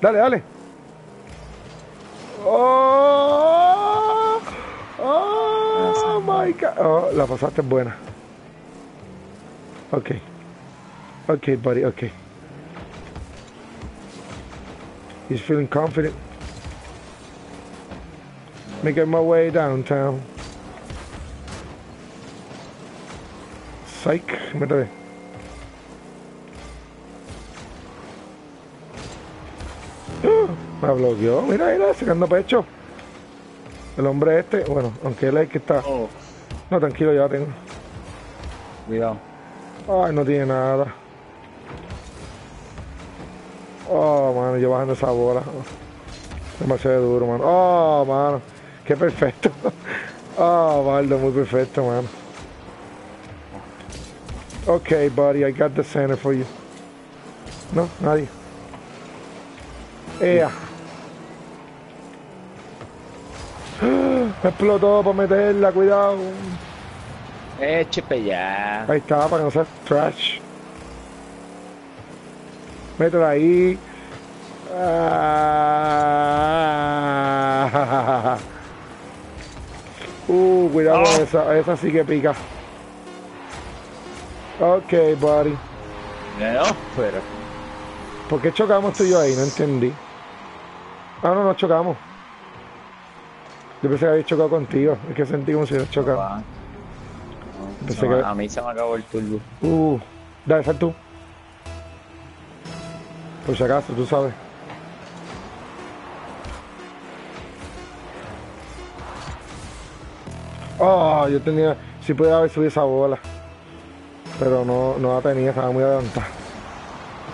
Dale, dale. Oh my god. Oh, la pasaste buena. Ok. Ok, buddy, ok. He's feeling confident. Making my way downtown. Psych, métete. Me bloqueó, mira, mira, sacando pecho. El hombre este, bueno, aunque él es el que está. Oh, No, tranquilo, ya tengo. cuidado. Ay, no tiene nada. Oh, mano, yo bajando esa bola. Demasiado duro, mano. Oh, mano. Qué perfecto. Oh, Baldo, muy perfecto, mano. Okay, buddy, I got the center for you. No, nadie. Ea. Me explotó para meterla, cuidado. Eche allá. Ahí está, para que no sea trash. Métela ahí. Ah. Uh, cuidado con esa, esa sí que pica. Ok, buddy. No, pero. ¿Por qué chocamos tú y yo ahí? No entendí. Ah, no, no chocamos. Yo pensé que había chocado contigo. Es que sentí como si hubiera chocado. No, que- A mí se me acabó el turbo. Uh, dale, sal tú. Por si acaso, tú sabes. Oh, yo tenía, si podía haber subido esa bola. Pero no, no la tenía, estaba muy adelantada.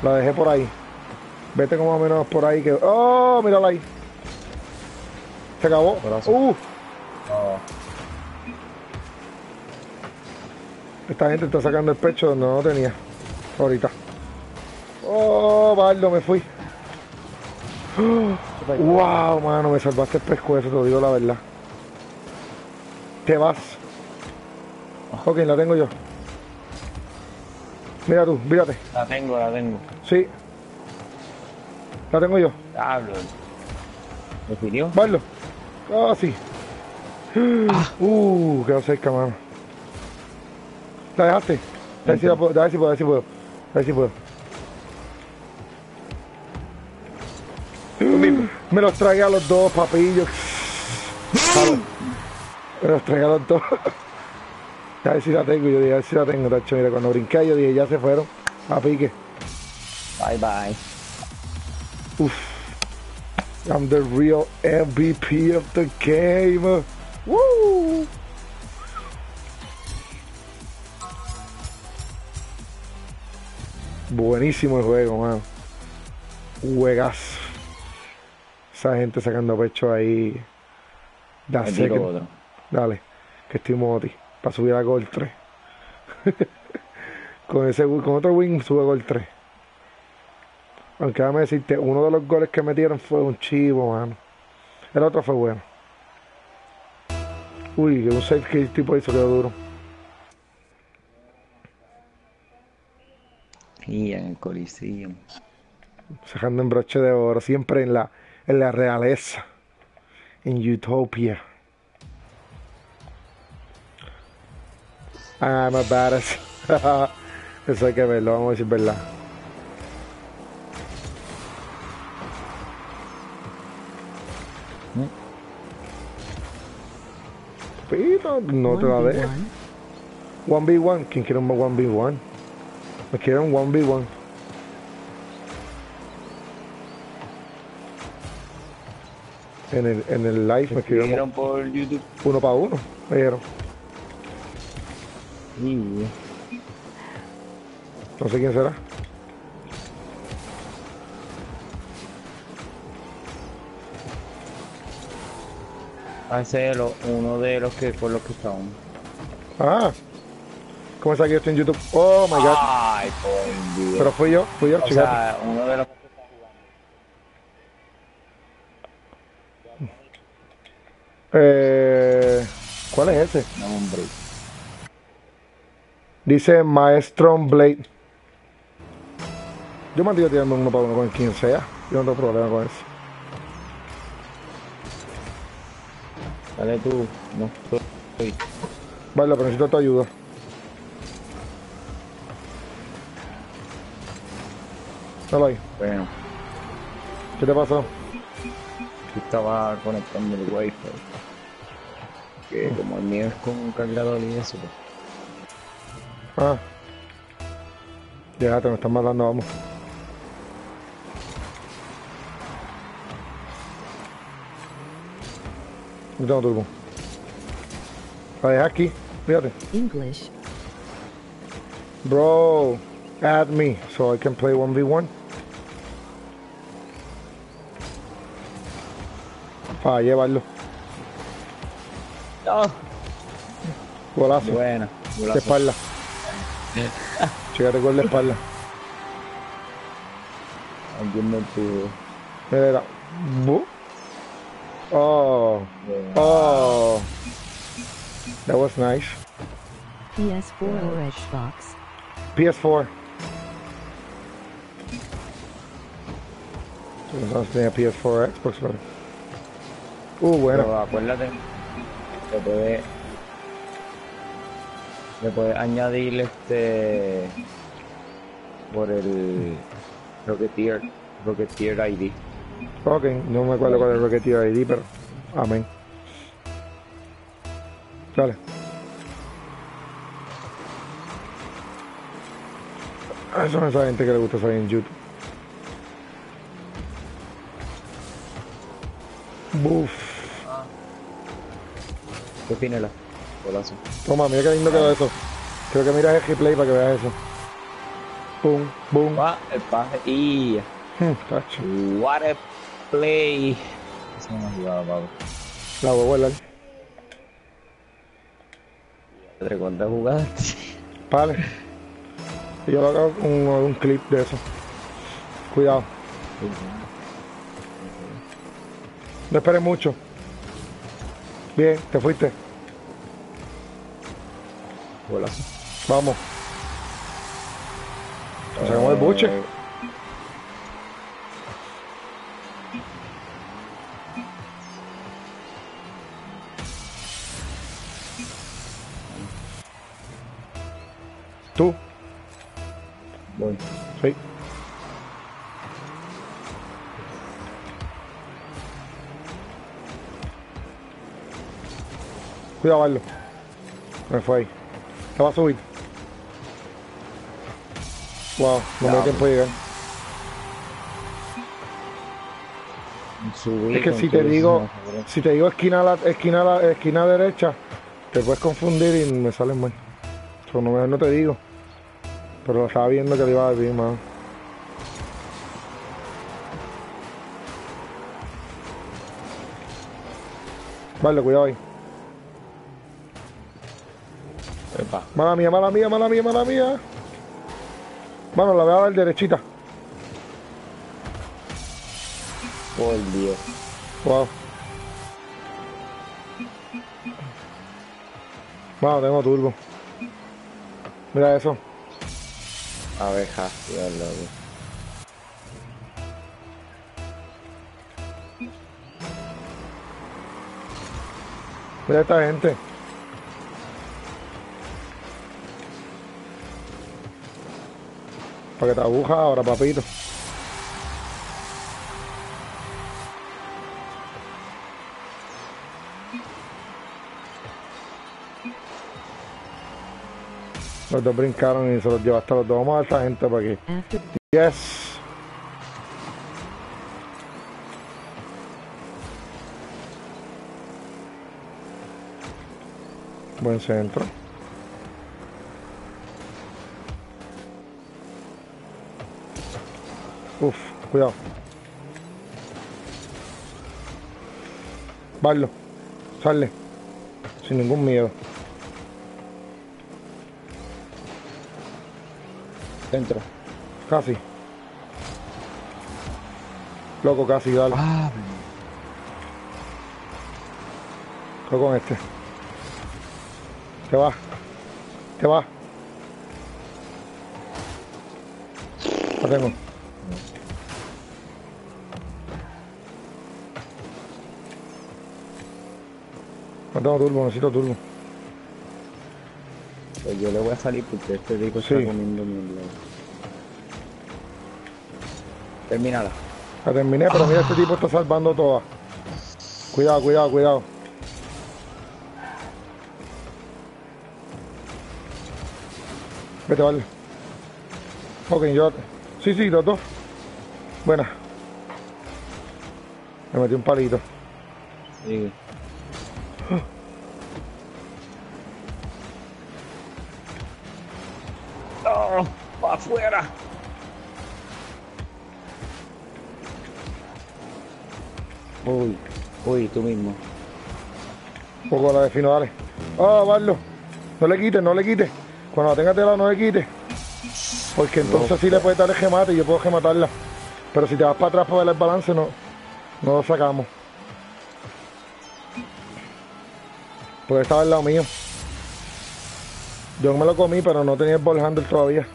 La dejé por ahí. Vete como menos por ahí que. Oh, mírala ahí. Se acabó. Uh, Esta gente está sacando el pecho donde no tenía. Ahorita. Oh, Baldo, me fui. Wow, mano, me salvaste el pescuezo, te lo digo la verdad. Te vas. Ok, la tengo yo. Mira tú, mírate. la tengo, la tengo. Sí, La tengo yo. Diablo. ¿Definió? Barlo. Ah, sí. Uh, quedó cerca, mano. ¿La dejaste? A ver si la puedo, a ver si puedo, a ver si puedo. A ver si puedo. Me los tragué a los dos, papillos. Me los tragué a los dos. A ver si la tengo, yo dije, a ver si la tengo, tacho. Mira, cuando brinqué yo dije, ya se fueron. A pique. Bye bye. I'm the real MVP of the game. Woo! Buenísimo el juego, man. Juegas. Esa gente sacando pecho ahí. Da que-. Dale, que estoy moti. Para subir a Gol 3. con, ese, con otro win sube a Gol 3. Aunque déjame decirte, uno de los goles que metieron fue un chivo, mano. El otro fue bueno. Uy, que un save que el tipo hizo quedó duro. Y en el Coliseum. Sacando en broche de oro, siempre en la, en la realeza. En Utopia. I'm a badass. Eso hay que verlo, vamos a decir verdad. Pito, no te la dejes. 1v1, ¿quién quiere un 1v1? Me quieren un 1v1. En el, en el live me escribieron por YouTube. uno para uno. Me dijeron. No sé quién será. Ese es lo- uno de los que con los que estaban. Ah. ¿Cómo está que yo estoy en YouTube? Oh my god. Ay, por Dios. Pero fui yo, fui yo, o sea, uno de los que Eh, ¿Cuál es ese? no, hombre. Dice Maestro Blade. Yo me ando tirando uno para uno con quien sea. Yo no tengo problema con eso. Dale tú. No estoy. Vale, pero necesito tu ayuda. Dale ahí. Bueno, ¿Qué te pasó? yo estaba conectando el wifi. Que como el mío es con un cargador y eso, pues, Ah. Ya te me están matando, vamos. Yo tengo turbo. La dejé aquí, fíjate. English. Bro, add me so I can play 1v1. Para llevarlo. ¡Oh! Golazo. Buena. De espalda. Chécate con la espalda. Alguien me pudo. Mira. Bu. Oh. Oh. That was nice. PS4 or Xbox. PS4. Entonces tenía PS4 Xbox, pero... Uh, bueno. Pero acuérdate, le puede le puedes añadir este por el Rocketeer Rocketeer ID. Ok, no me acuerdo cuál es el Rocketeer ID, pero... Amén. Dale. Ah, Eso no es esa gente que le gusta salir en YouTube. Buf. Defínela. Golazo. Toma, mira qué lindo quedó eso. Creo que miras el replay para que veas eso. Boom, boom. Ah, el pase y Hmm, what a play. Eso no me ha jugado, Pablo. La voy a guardar. ¿Te cuántas jugadas? Vale. Y yo lo hago un, un clip de eso. Cuidado. No esperes mucho. Bien, te fuiste. Golazo. Vamos. Nos sacamos el buche. Cuidado, Barlo. Me fue ahí. Te va a subir. Wow, no me dio tiempo de llegar. Es que si te digo, eso, si te digo esquina la, esquina la, esquina derecha, te puedes confundir y me sales mal. So, no, no te digo. Pero lo estaba viendo que le iba a bien, mano. Vale, cuidado ahí. Mala mía, mala mía, mala mía, mala mía. Bueno, la voy a dar derechita. Por Dios. Wow. Bueno, tengo turbo. Mira eso. Abeja, Dios loco. Mira esta gente. Para que te aguja ahora, papito. Los dos brincaron y se los llevaste a los dos. Vamos a ver gente para aquí. Yes. Buen centro. Uf, cuidado. Barlo. Sale. Sin ningún miedo. Dentro. Casi. Loco, casi, dale. Ah, con este. Te va. Te va. La tengo. No tengo turbo, necesito turbo. Pues yo le voy a salir porque este tipo Sí. está comiendo mierda. Termínala. La terminé, pero mira, este tipo está salvando todas. Cuidado, cuidado, cuidado. Vete, vale. Ok, yo... Sí, sí, los dos. Buena. Me metí un palito. Sí. ¡Para afuera! Uy, uy, tú mismo. Un poco la defino, dale. Ah, Barlo. No le quites, no le quites. Cuando la tengas de lado, no le quites. Porque entonces sí le puedes dar el gemate y yo puedo gematarla. Pero si te vas para atrás para ver el balance, no, no lo sacamos. Porque estaba al lado mío. Yo me lo comí, pero no tenía el ball handle todavía.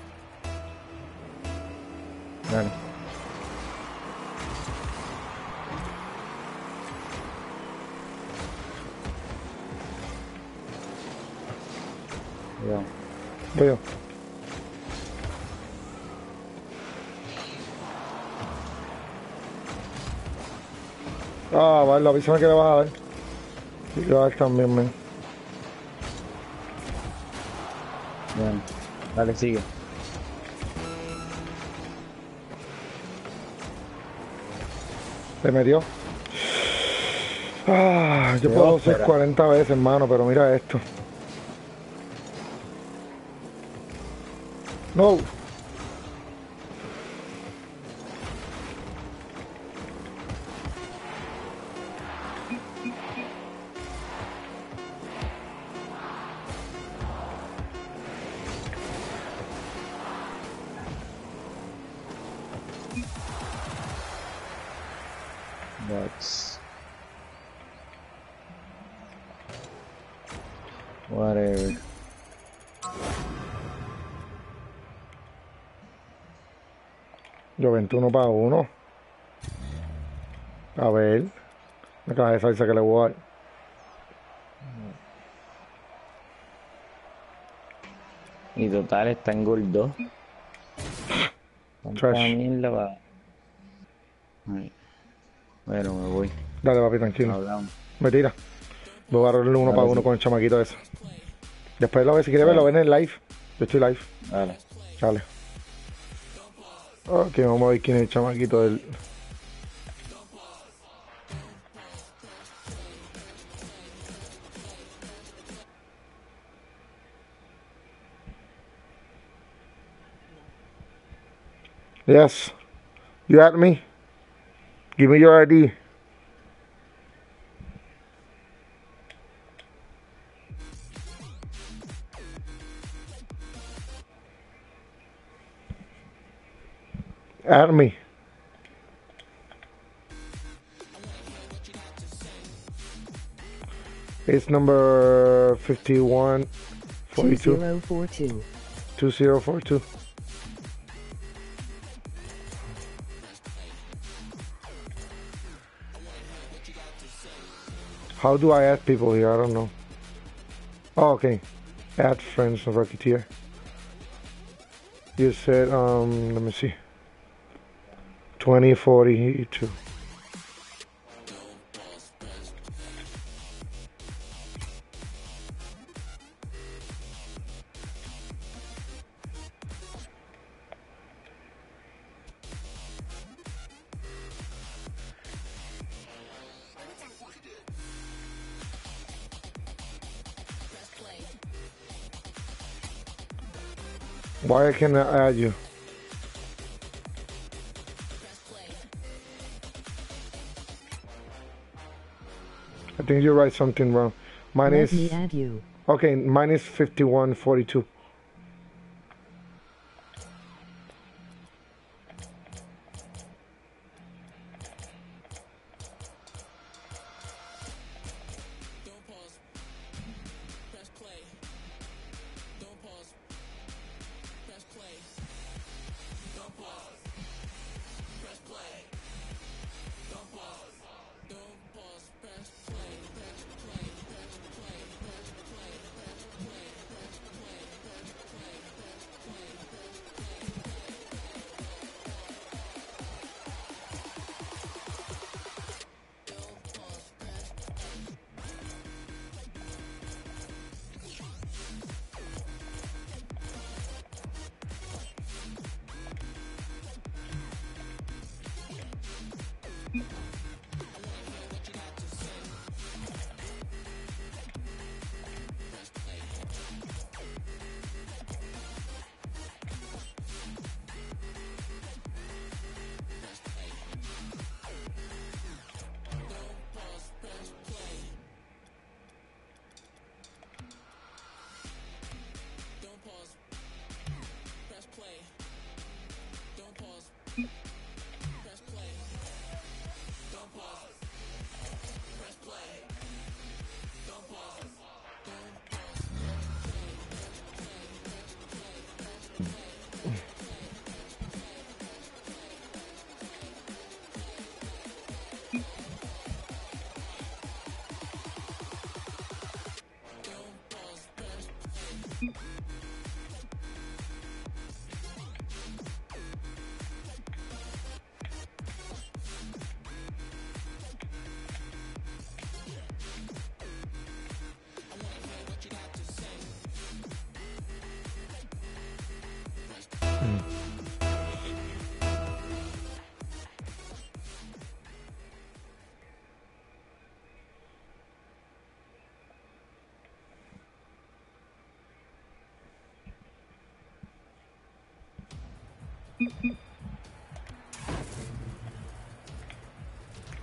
Vale, avísame que le vas a dar. Y le vas a dar también, men. Bien. Dale, sigue. Le metió. Ah, yo puedo hacer ópera. 40 veces, hermano, pero mira esto. No. 21 para uno. A ver. Me cae de salsa que le voy a dar. Y total está en Gold 2. Tanta Trash. va. Bueno, me voy. Dale, papi, tranquilo. Hablamos. Me tira. Voy a agarrarle uno Dale, para uno sí. con el chamaquito ese. Después lo ves, si quieres verlo, ven en live. Yo estoy live. Dale. Dale. Ok, vamos a ver quién es el chamaquito del. Yes. You at me? Give me your ID. At me. It's number 51 42 2042. 2042. How do I add people here? I don't know. Oh, okay. Add friends of Rocketeer. You said, um, let me see. 2042. Why can I add you? I think you write something wrong. Mine Let is. Me add you. Okay, mine is 5142.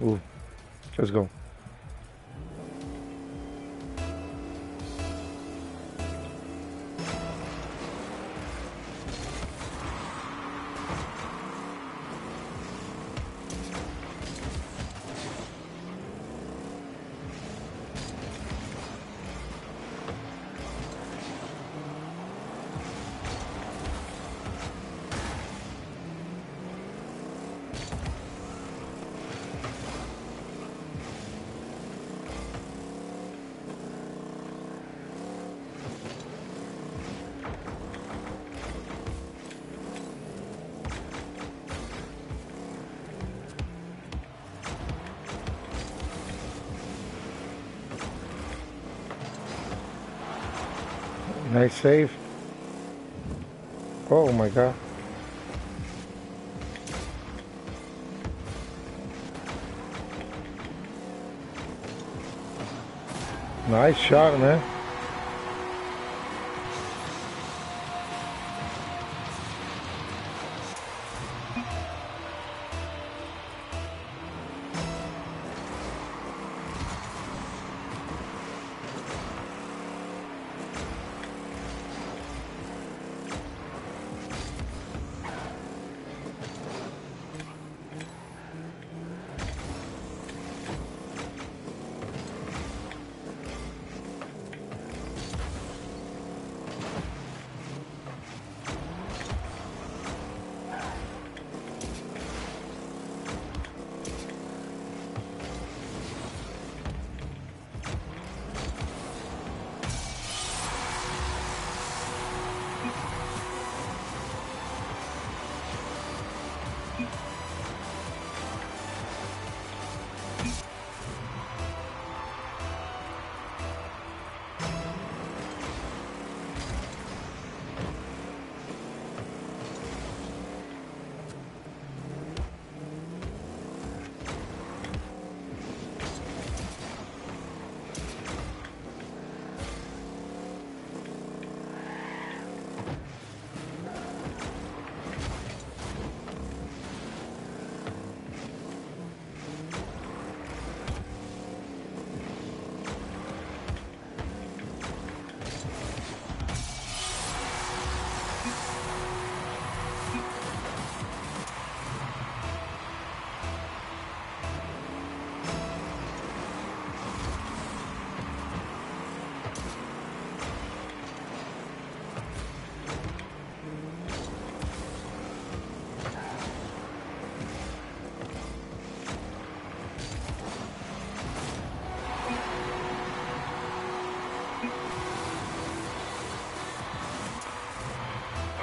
Ooh, let's go. Nice save. Oh my god. Nice shot, man.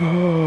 Oh.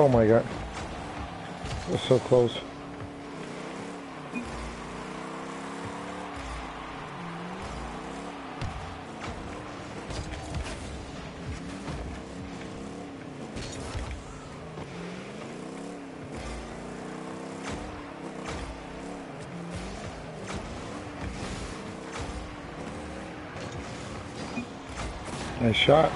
Oh my god. That's so close. Nice shot.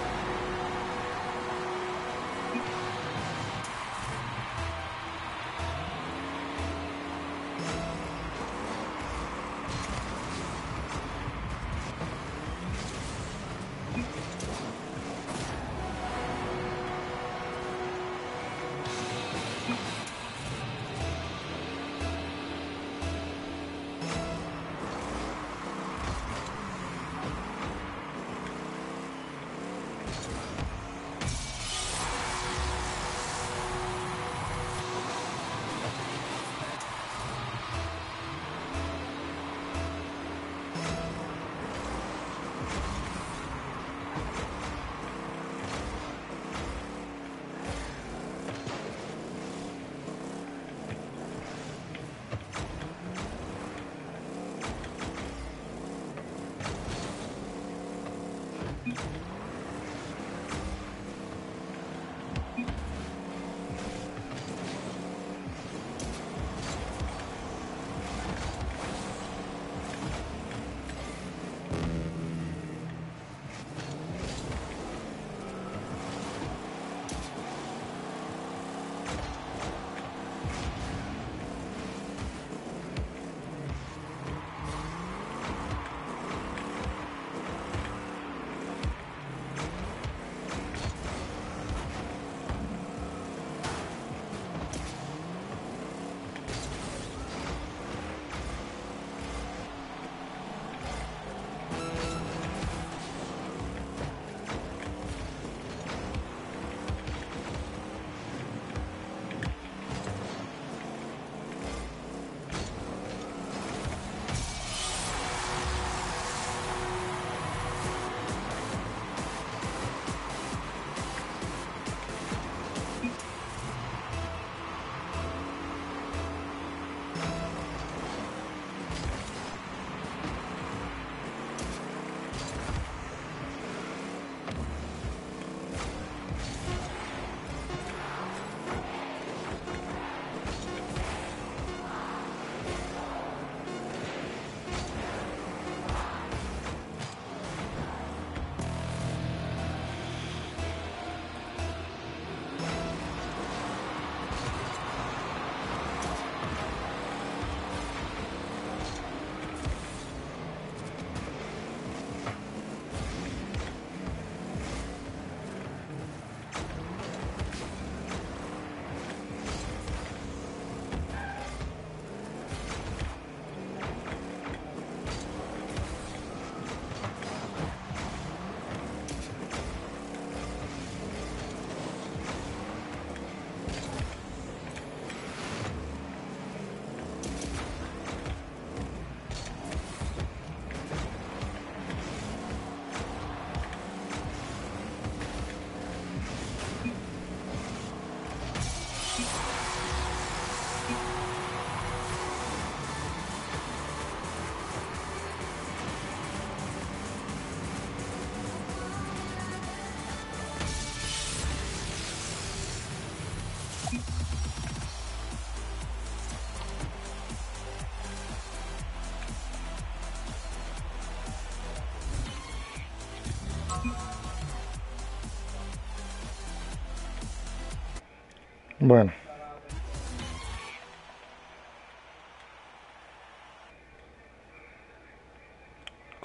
Bueno.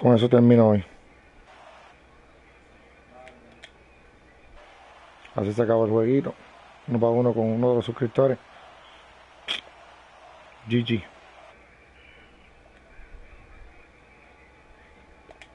Con eso termino hoy. Así se acabó el jueguito. Uno para uno con uno de los suscriptores. GG.